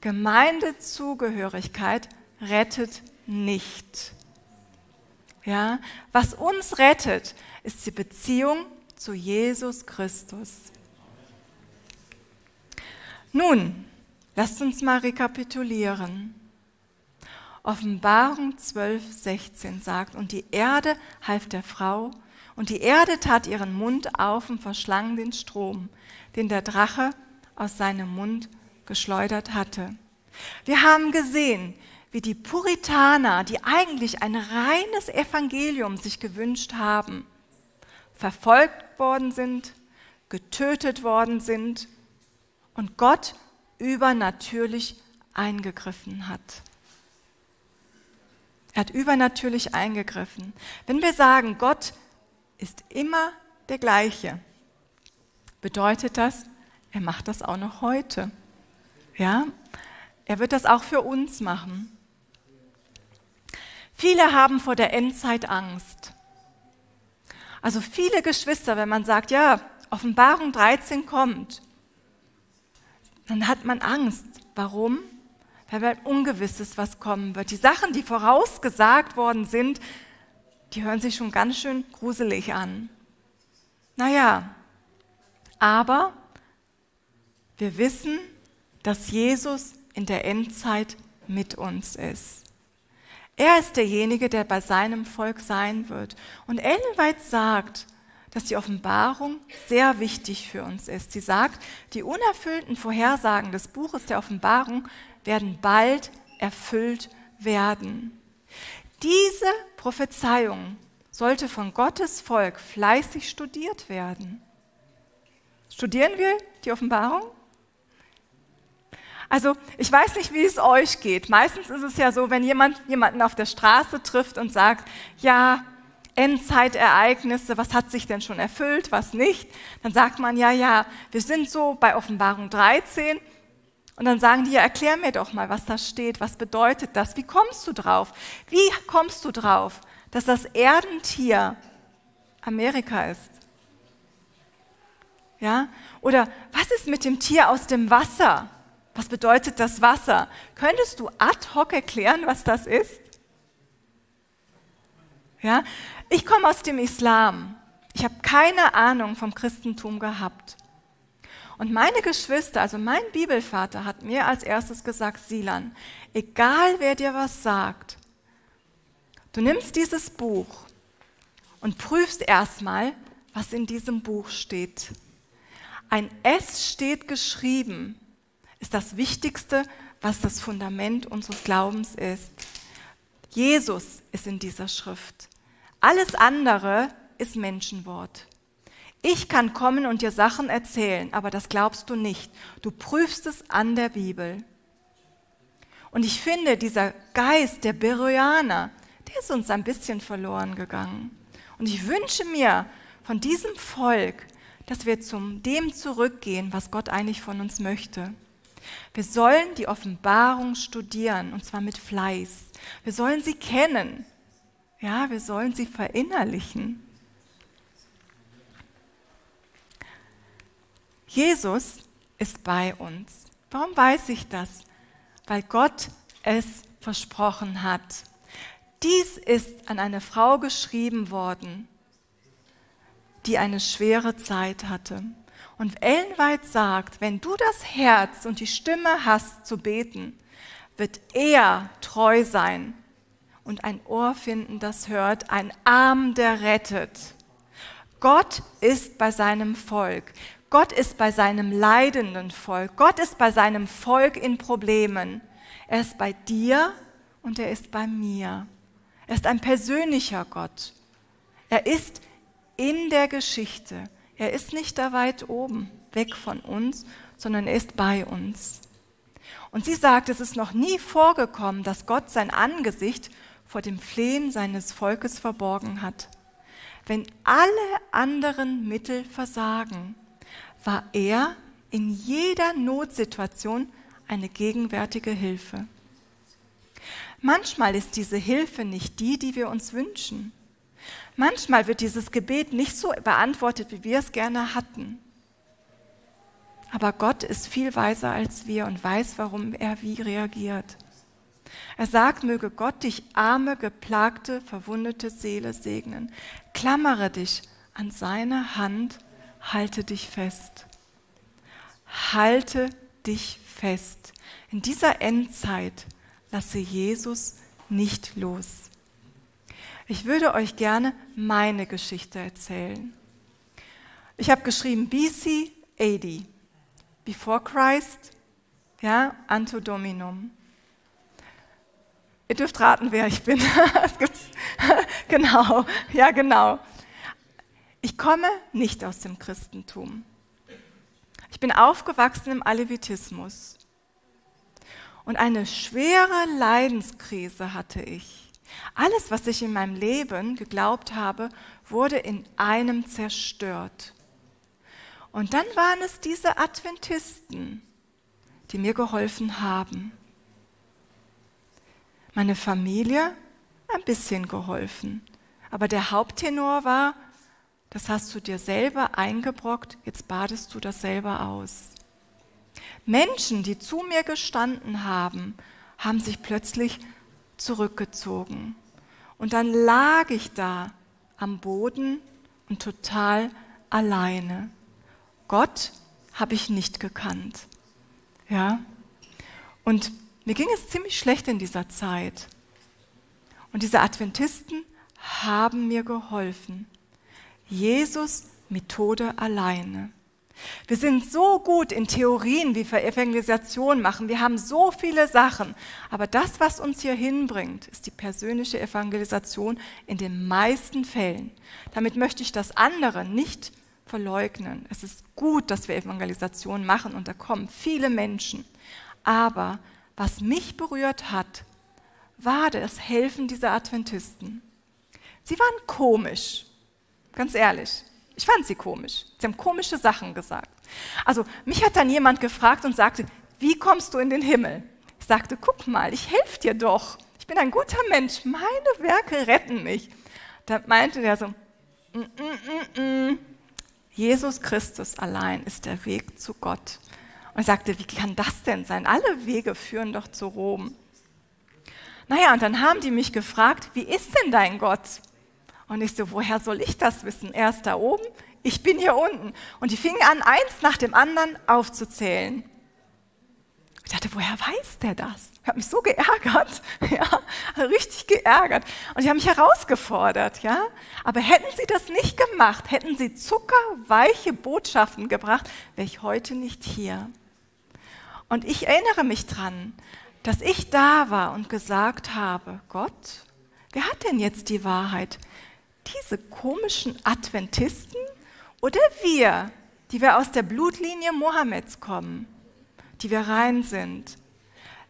Gemeindezugehörigkeit rettet nicht. Ja, was uns rettet, ist die Beziehung zu Jesus Christus. Nun, lasst uns mal rekapitulieren. Offenbarung 12, 16 sagt, und die Erde half der Frau, und die Erde tat ihren Mund auf und verschlang den Strom, den der Drache aus seinem Mund geschleudert hatte. Wir haben gesehen, wie die Puritaner, die eigentlich ein reines Evangelium sich gewünscht haben, verfolgt worden sind, getötet worden sind und Gott übernatürlich eingegriffen hat. Er hat übernatürlich eingegriffen. Wenn wir sagen, Gott ist immer der gleiche, bedeutet das, er macht das auch noch heute. Ja? Er wird das auch für uns machen. Viele haben vor der Endzeit Angst. Also viele Geschwister, wenn man sagt, ja, Offenbarung 13 kommt, dann hat man Angst. Warum? weil wir ungewiss ist, was kommen wird. Die Sachen, die vorausgesagt worden sind, die hören sich schon ganz schön gruselig an. Naja, aber wir wissen, dass Jesus in der Endzeit mit uns ist. Er ist derjenige, der bei seinem Volk sein wird. Und Ellen sagt, dass die Offenbarung sehr wichtig für uns ist. Sie sagt, die unerfüllten Vorhersagen des Buches der Offenbarung werden bald erfüllt werden. Diese Prophezeiung sollte von Gottes Volk fleißig studiert werden. Studieren wir die Offenbarung? Also ich weiß nicht, wie es euch geht. Meistens ist es ja so, wenn jemand jemanden auf der Straße trifft und sagt, ja, Endzeitereignisse, was hat sich denn schon erfüllt, was nicht, dann sagt man, ja, ja, wir sind so bei Offenbarung 13 und dann sagen die, ja, erklär mir doch mal, was da steht, was bedeutet das, wie kommst du drauf? Wie kommst du drauf, dass das Erdentier Amerika ist? Ja? Oder was ist mit dem Tier aus dem Wasser? Was bedeutet das Wasser? Könntest du ad hoc erklären, was das ist? Ja? Ich komme aus dem Islam. Ich habe keine Ahnung vom Christentum gehabt. Und meine Geschwister, also mein Bibelvater, hat mir als erstes gesagt, Silan, egal wer dir was sagt, du nimmst dieses Buch und prüfst erstmal, was in diesem Buch steht. Ein S steht geschrieben ist das Wichtigste, was das Fundament unseres Glaubens ist. Jesus ist in dieser Schrift. Alles andere ist Menschenwort. Ich kann kommen und dir Sachen erzählen, aber das glaubst du nicht. Du prüfst es an der Bibel. Und ich finde, dieser Geist der Beroianer, der ist uns ein bisschen verloren gegangen. Und ich wünsche mir von diesem Volk, dass wir zum dem zurückgehen, was Gott eigentlich von uns möchte. Wir sollen die Offenbarung studieren, und zwar mit Fleiß. Wir sollen sie kennen. Ja, wir sollen sie verinnerlichen. Jesus ist bei uns. Warum weiß ich das? Weil Gott es versprochen hat. Dies ist an eine Frau geschrieben worden, die eine schwere Zeit hatte. Und Ellen sagt, wenn du das Herz und die Stimme hast zu beten, wird er treu sein und ein Ohr finden, das hört, ein Arm, der rettet. Gott ist bei seinem Volk. Gott ist bei seinem leidenden Volk. Gott ist bei seinem Volk in Problemen. Er ist bei dir und er ist bei mir. Er ist ein persönlicher Gott. Er ist in der Geschichte. Er ist nicht da weit oben, weg von uns, sondern er ist bei uns. Und sie sagt, es ist noch nie vorgekommen, dass Gott sein Angesicht vor dem Flehen seines Volkes verborgen hat. Wenn alle anderen Mittel versagen, war er in jeder Notsituation eine gegenwärtige Hilfe. Manchmal ist diese Hilfe nicht die, die wir uns wünschen. Manchmal wird dieses Gebet nicht so beantwortet, wie wir es gerne hatten. Aber Gott ist viel weiser als wir und weiß, warum er wie reagiert. Er sagt, möge Gott dich arme, geplagte, verwundete Seele segnen. Klammere dich an seine Hand, halte dich fest. Halte dich fest. In dieser Endzeit lasse Jesus nicht los. Ich würde euch gerne meine Geschichte erzählen. Ich habe geschrieben BC 80, Before Christ, ja, Anto Dominum. Ihr dürft raten, wer ich bin. genau, ja, genau. Ich komme nicht aus dem Christentum. Ich bin aufgewachsen im Alevitismus. Und eine schwere Leidenskrise hatte ich. Alles, was ich in meinem Leben geglaubt habe, wurde in einem zerstört. Und dann waren es diese Adventisten, die mir geholfen haben. Meine Familie ein bisschen geholfen. Aber der Haupttenor war, das hast du dir selber eingebrockt, jetzt badest du das selber aus. Menschen, die zu mir gestanden haben, haben sich plötzlich zurückgezogen. Und dann lag ich da am Boden und total alleine. Gott habe ich nicht gekannt. Ja? Und mir ging es ziemlich schlecht in dieser Zeit. Und diese Adventisten haben mir geholfen. Jesus Methode alleine. Wir sind so gut in Theorien, wie wir Evangelisation machen. Wir haben so viele Sachen. Aber das, was uns hier hinbringt, ist die persönliche Evangelisation in den meisten Fällen. Damit möchte ich das andere nicht verleugnen. Es ist gut, dass wir Evangelisation machen und da kommen viele Menschen. Aber was mich berührt hat, war das Helfen dieser Adventisten. Sie waren komisch, ganz ehrlich. Ich fand sie komisch. Sie haben komische Sachen gesagt. Also mich hat dann jemand gefragt und sagte, wie kommst du in den Himmel? Ich sagte, guck mal, ich helfe dir doch. Ich bin ein guter Mensch. Meine Werke retten mich. Da meinte der so, mm, mm, mm, mm. Jesus Christus allein ist der Weg zu Gott. Und ich sagte, wie kann das denn sein? Alle Wege führen doch zu Rom. Naja, und dann haben die mich gefragt, wie ist denn dein Gott? Und ich so, woher soll ich das wissen? Er ist da oben, ich bin hier unten. Und die fingen an, eins nach dem anderen aufzuzählen. Ich dachte, woher weiß der das? Ich habe mich so geärgert, ja, richtig geärgert. Und die haben mich herausgefordert, ja. Aber hätten sie das nicht gemacht, hätten sie zuckerweiche Botschaften gebracht, wäre ich heute nicht hier. Und ich erinnere mich dran, dass ich da war und gesagt habe, Gott, wer hat denn jetzt die Wahrheit? Diese komischen Adventisten oder wir, die wir aus der Blutlinie Mohammeds kommen, die wir rein sind?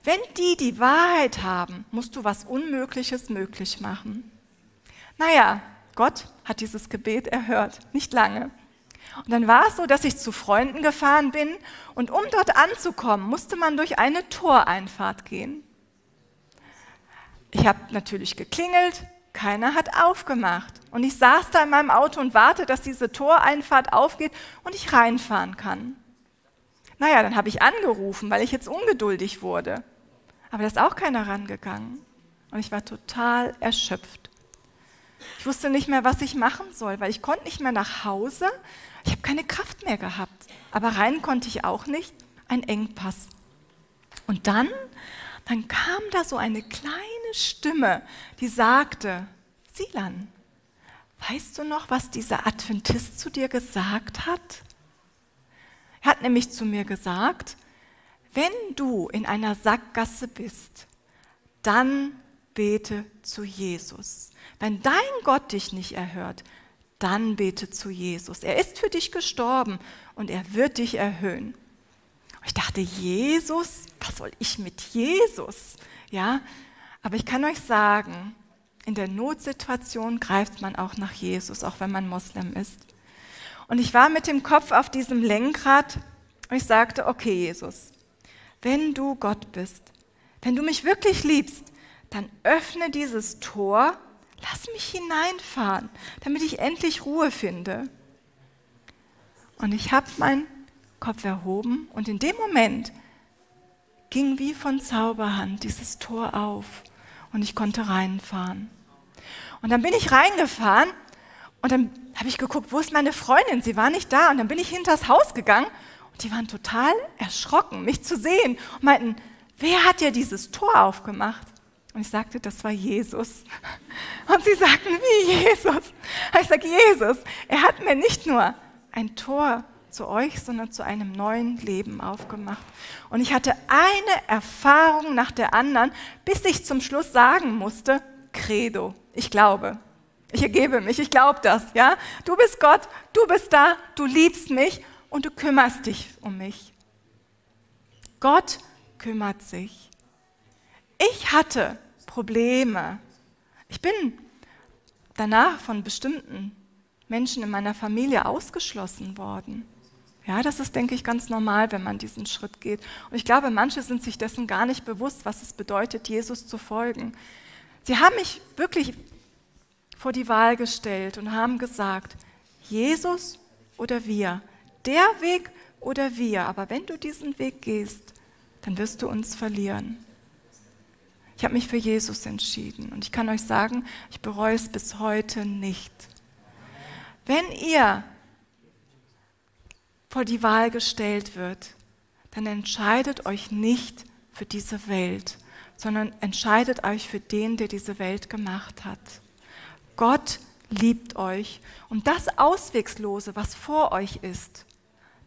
Wenn die die Wahrheit haben, musst du was Unmögliches möglich machen. Naja, Gott hat dieses Gebet erhört, nicht lange. Und dann war es so, dass ich zu Freunden gefahren bin und um dort anzukommen, musste man durch eine Toreinfahrt gehen. Ich habe natürlich geklingelt, keiner hat aufgemacht. Und ich saß da in meinem Auto und warte, dass diese Toreinfahrt aufgeht und ich reinfahren kann. Naja, dann habe ich angerufen, weil ich jetzt ungeduldig wurde. Aber da ist auch keiner rangegangen. Und ich war total erschöpft. Ich wusste nicht mehr, was ich machen soll, weil ich konnte nicht mehr nach Hause. Ich habe keine Kraft mehr gehabt. Aber rein konnte ich auch nicht. Ein Engpass. Und dann, dann kam da so eine kleine Stimme, die sagte, Silan, weißt du noch, was dieser Adventist zu dir gesagt hat? Er hat nämlich zu mir gesagt, wenn du in einer Sackgasse bist, dann bete zu Jesus. Wenn dein Gott dich nicht erhört, dann bete zu Jesus. Er ist für dich gestorben und er wird dich erhöhen. Ich dachte, Jesus, was soll ich mit Jesus? Ja, aber ich kann euch sagen, in der Notsituation greift man auch nach Jesus, auch wenn man Moslem ist. Und ich war mit dem Kopf auf diesem Lenkrad und ich sagte, okay Jesus, wenn du Gott bist, wenn du mich wirklich liebst, dann öffne dieses Tor, lass mich hineinfahren, damit ich endlich Ruhe finde. Und ich habe meinen Kopf erhoben und in dem Moment ging wie von Zauberhand dieses Tor auf und ich konnte reinfahren. Und dann bin ich reingefahren und dann habe ich geguckt, wo ist meine Freundin? Sie war nicht da und dann bin ich hinters Haus gegangen und die waren total erschrocken, mich zu sehen und meinten, wer hat dir dieses Tor aufgemacht? Und ich sagte, das war Jesus. Und sie sagten, wie Jesus? Ich sage, Jesus, er hat mir nicht nur ein Tor zu euch, sondern zu einem neuen Leben aufgemacht. Und ich hatte eine Erfahrung nach der anderen, bis ich zum Schluss sagen musste, Credo, ich glaube. Ich ergebe mich, ich glaube das, ja? Du bist Gott, du bist da, du liebst mich und du kümmerst dich um mich. Gott kümmert sich. Ich hatte Probleme. Ich bin danach von bestimmten Menschen in meiner Familie ausgeschlossen worden. Ja, das ist, denke ich, ganz normal, wenn man diesen Schritt geht. Und ich glaube, manche sind sich dessen gar nicht bewusst, was es bedeutet, Jesus zu folgen. Sie haben mich wirklich vor die Wahl gestellt und haben gesagt, Jesus oder wir, der Weg oder wir, aber wenn du diesen Weg gehst, dann wirst du uns verlieren. Ich habe mich für Jesus entschieden und ich kann euch sagen, ich bereue es bis heute nicht. Wenn ihr vor die Wahl gestellt wird, dann entscheidet euch nicht für diese Welt, sondern entscheidet euch für den, der diese Welt gemacht hat. Gott liebt euch und das Auswegslose, was vor euch ist,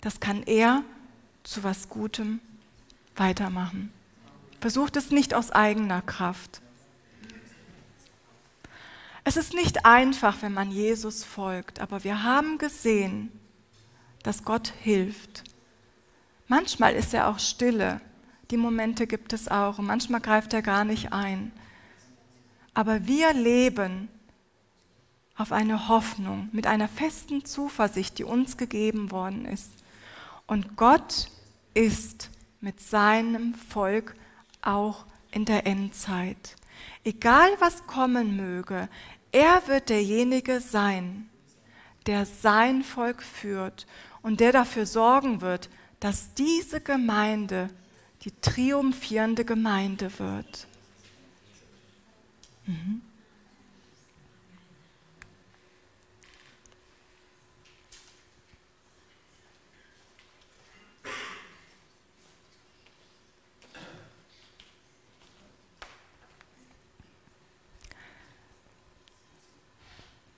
das kann er zu was Gutem weitermachen. Versucht es nicht aus eigener Kraft. Es ist nicht einfach, wenn man Jesus folgt, aber wir haben gesehen, dass Gott hilft. Manchmal ist er auch stille. Die Momente gibt es auch. Und manchmal greift er gar nicht ein. Aber wir leben auf eine Hoffnung, mit einer festen Zuversicht, die uns gegeben worden ist. Und Gott ist mit seinem Volk auch in der Endzeit. Egal was kommen möge, er wird derjenige sein, der sein Volk führt und der dafür sorgen wird, dass diese Gemeinde die triumphierende Gemeinde wird. Mhm.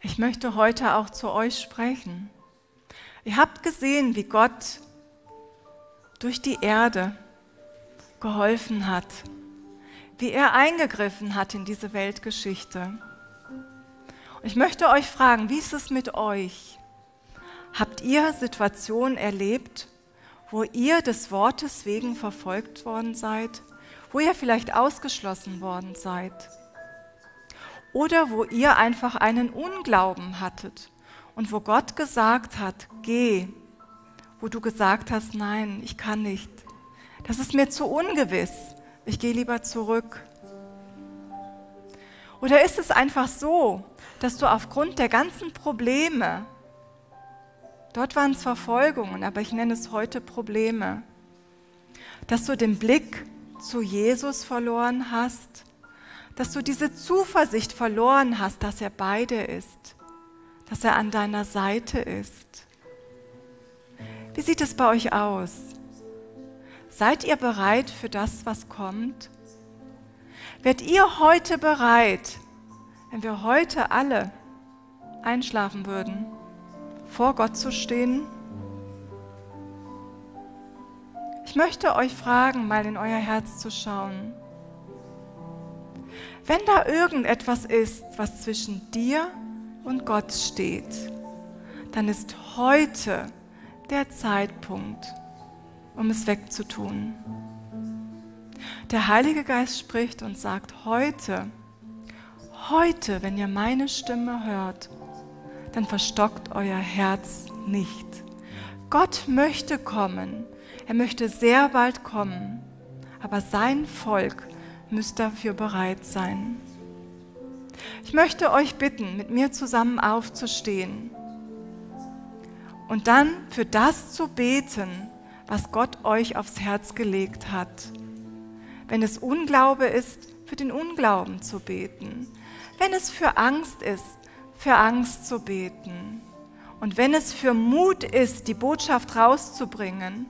Ich möchte heute auch zu euch sprechen. Ihr habt gesehen, wie Gott durch die Erde geholfen hat, wie er eingegriffen hat in diese Weltgeschichte. Und ich möchte euch fragen, wie ist es mit euch? Habt ihr Situationen erlebt, wo ihr des Wortes wegen verfolgt worden seid, wo ihr vielleicht ausgeschlossen worden seid? oder wo ihr einfach einen Unglauben hattet und wo Gott gesagt hat, geh, wo du gesagt hast, nein, ich kann nicht. Das ist mir zu ungewiss. Ich gehe lieber zurück. Oder ist es einfach so, dass du aufgrund der ganzen Probleme, dort waren es Verfolgungen, aber ich nenne es heute Probleme, dass du den Blick zu Jesus verloren hast dass du diese Zuversicht verloren hast, dass er bei dir ist, dass er an deiner Seite ist. Wie sieht es bei euch aus? Seid ihr bereit für das, was kommt? Werdet ihr heute bereit, wenn wir heute alle einschlafen würden, vor Gott zu stehen? Ich möchte euch fragen, mal in euer Herz zu schauen. Wenn da irgendetwas ist, was zwischen dir und Gott steht, dann ist heute der Zeitpunkt, um es wegzutun. Der Heilige Geist spricht und sagt, heute, heute, wenn ihr meine Stimme hört, dann verstockt euer Herz nicht. Gott möchte kommen, er möchte sehr bald kommen, aber sein Volk müsst dafür bereit sein. Ich möchte euch bitten, mit mir zusammen aufzustehen und dann für das zu beten, was Gott euch aufs Herz gelegt hat. Wenn es Unglaube ist, für den Unglauben zu beten. Wenn es für Angst ist, für Angst zu beten. Und wenn es für Mut ist, die Botschaft rauszubringen,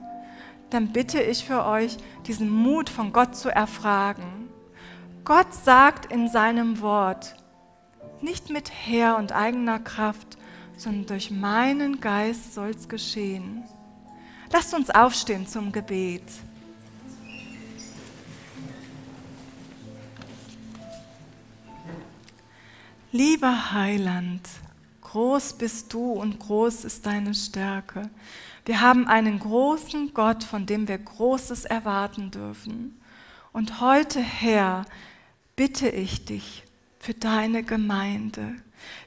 dann bitte ich für euch, diesen Mut von Gott zu erfragen Gott sagt in seinem Wort, nicht mit Herr und eigener Kraft, sondern durch meinen Geist soll es geschehen. Lasst uns aufstehen zum Gebet. Lieber Heiland, groß bist du und groß ist deine Stärke. Wir haben einen großen Gott, von dem wir Großes erwarten dürfen. Und heute, Herr, bitte ich dich für deine Gemeinde.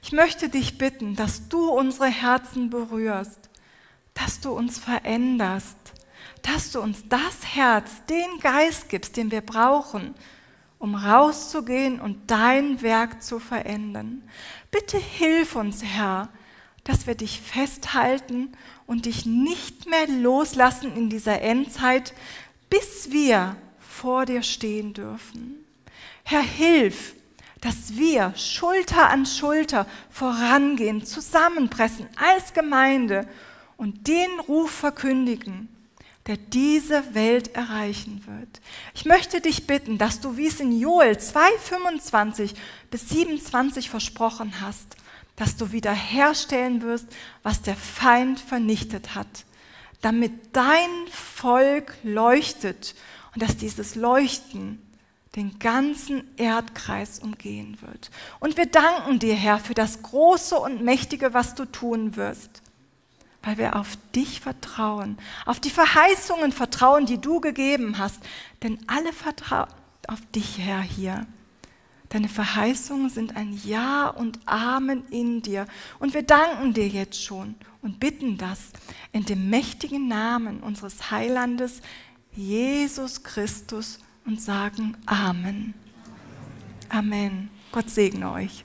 Ich möchte dich bitten, dass du unsere Herzen berührst, dass du uns veränderst, dass du uns das Herz, den Geist gibst, den wir brauchen, um rauszugehen und dein Werk zu verändern. Bitte hilf uns, Herr, dass wir dich festhalten und dich nicht mehr loslassen in dieser Endzeit, bis wir vor dir stehen dürfen. Herr, hilf, dass wir Schulter an Schulter vorangehen, zusammenpressen als Gemeinde und den Ruf verkündigen, der diese Welt erreichen wird. Ich möchte dich bitten, dass du, wie es in Joel 2, 25 bis 27 versprochen hast, dass du wiederherstellen wirst, was der Feind vernichtet hat, damit dein Volk leuchtet und dass dieses Leuchten den ganzen Erdkreis umgehen wird. Und wir danken dir, Herr, für das Große und Mächtige, was du tun wirst, weil wir auf dich vertrauen, auf die Verheißungen vertrauen, die du gegeben hast, denn alle vertrauen auf dich, Herr, hier. Deine Verheißungen sind ein Ja und Amen in dir. Und wir danken dir jetzt schon und bitten das in dem mächtigen Namen unseres Heilandes, Jesus Christus, und sagen Amen. Amen. Gott segne euch.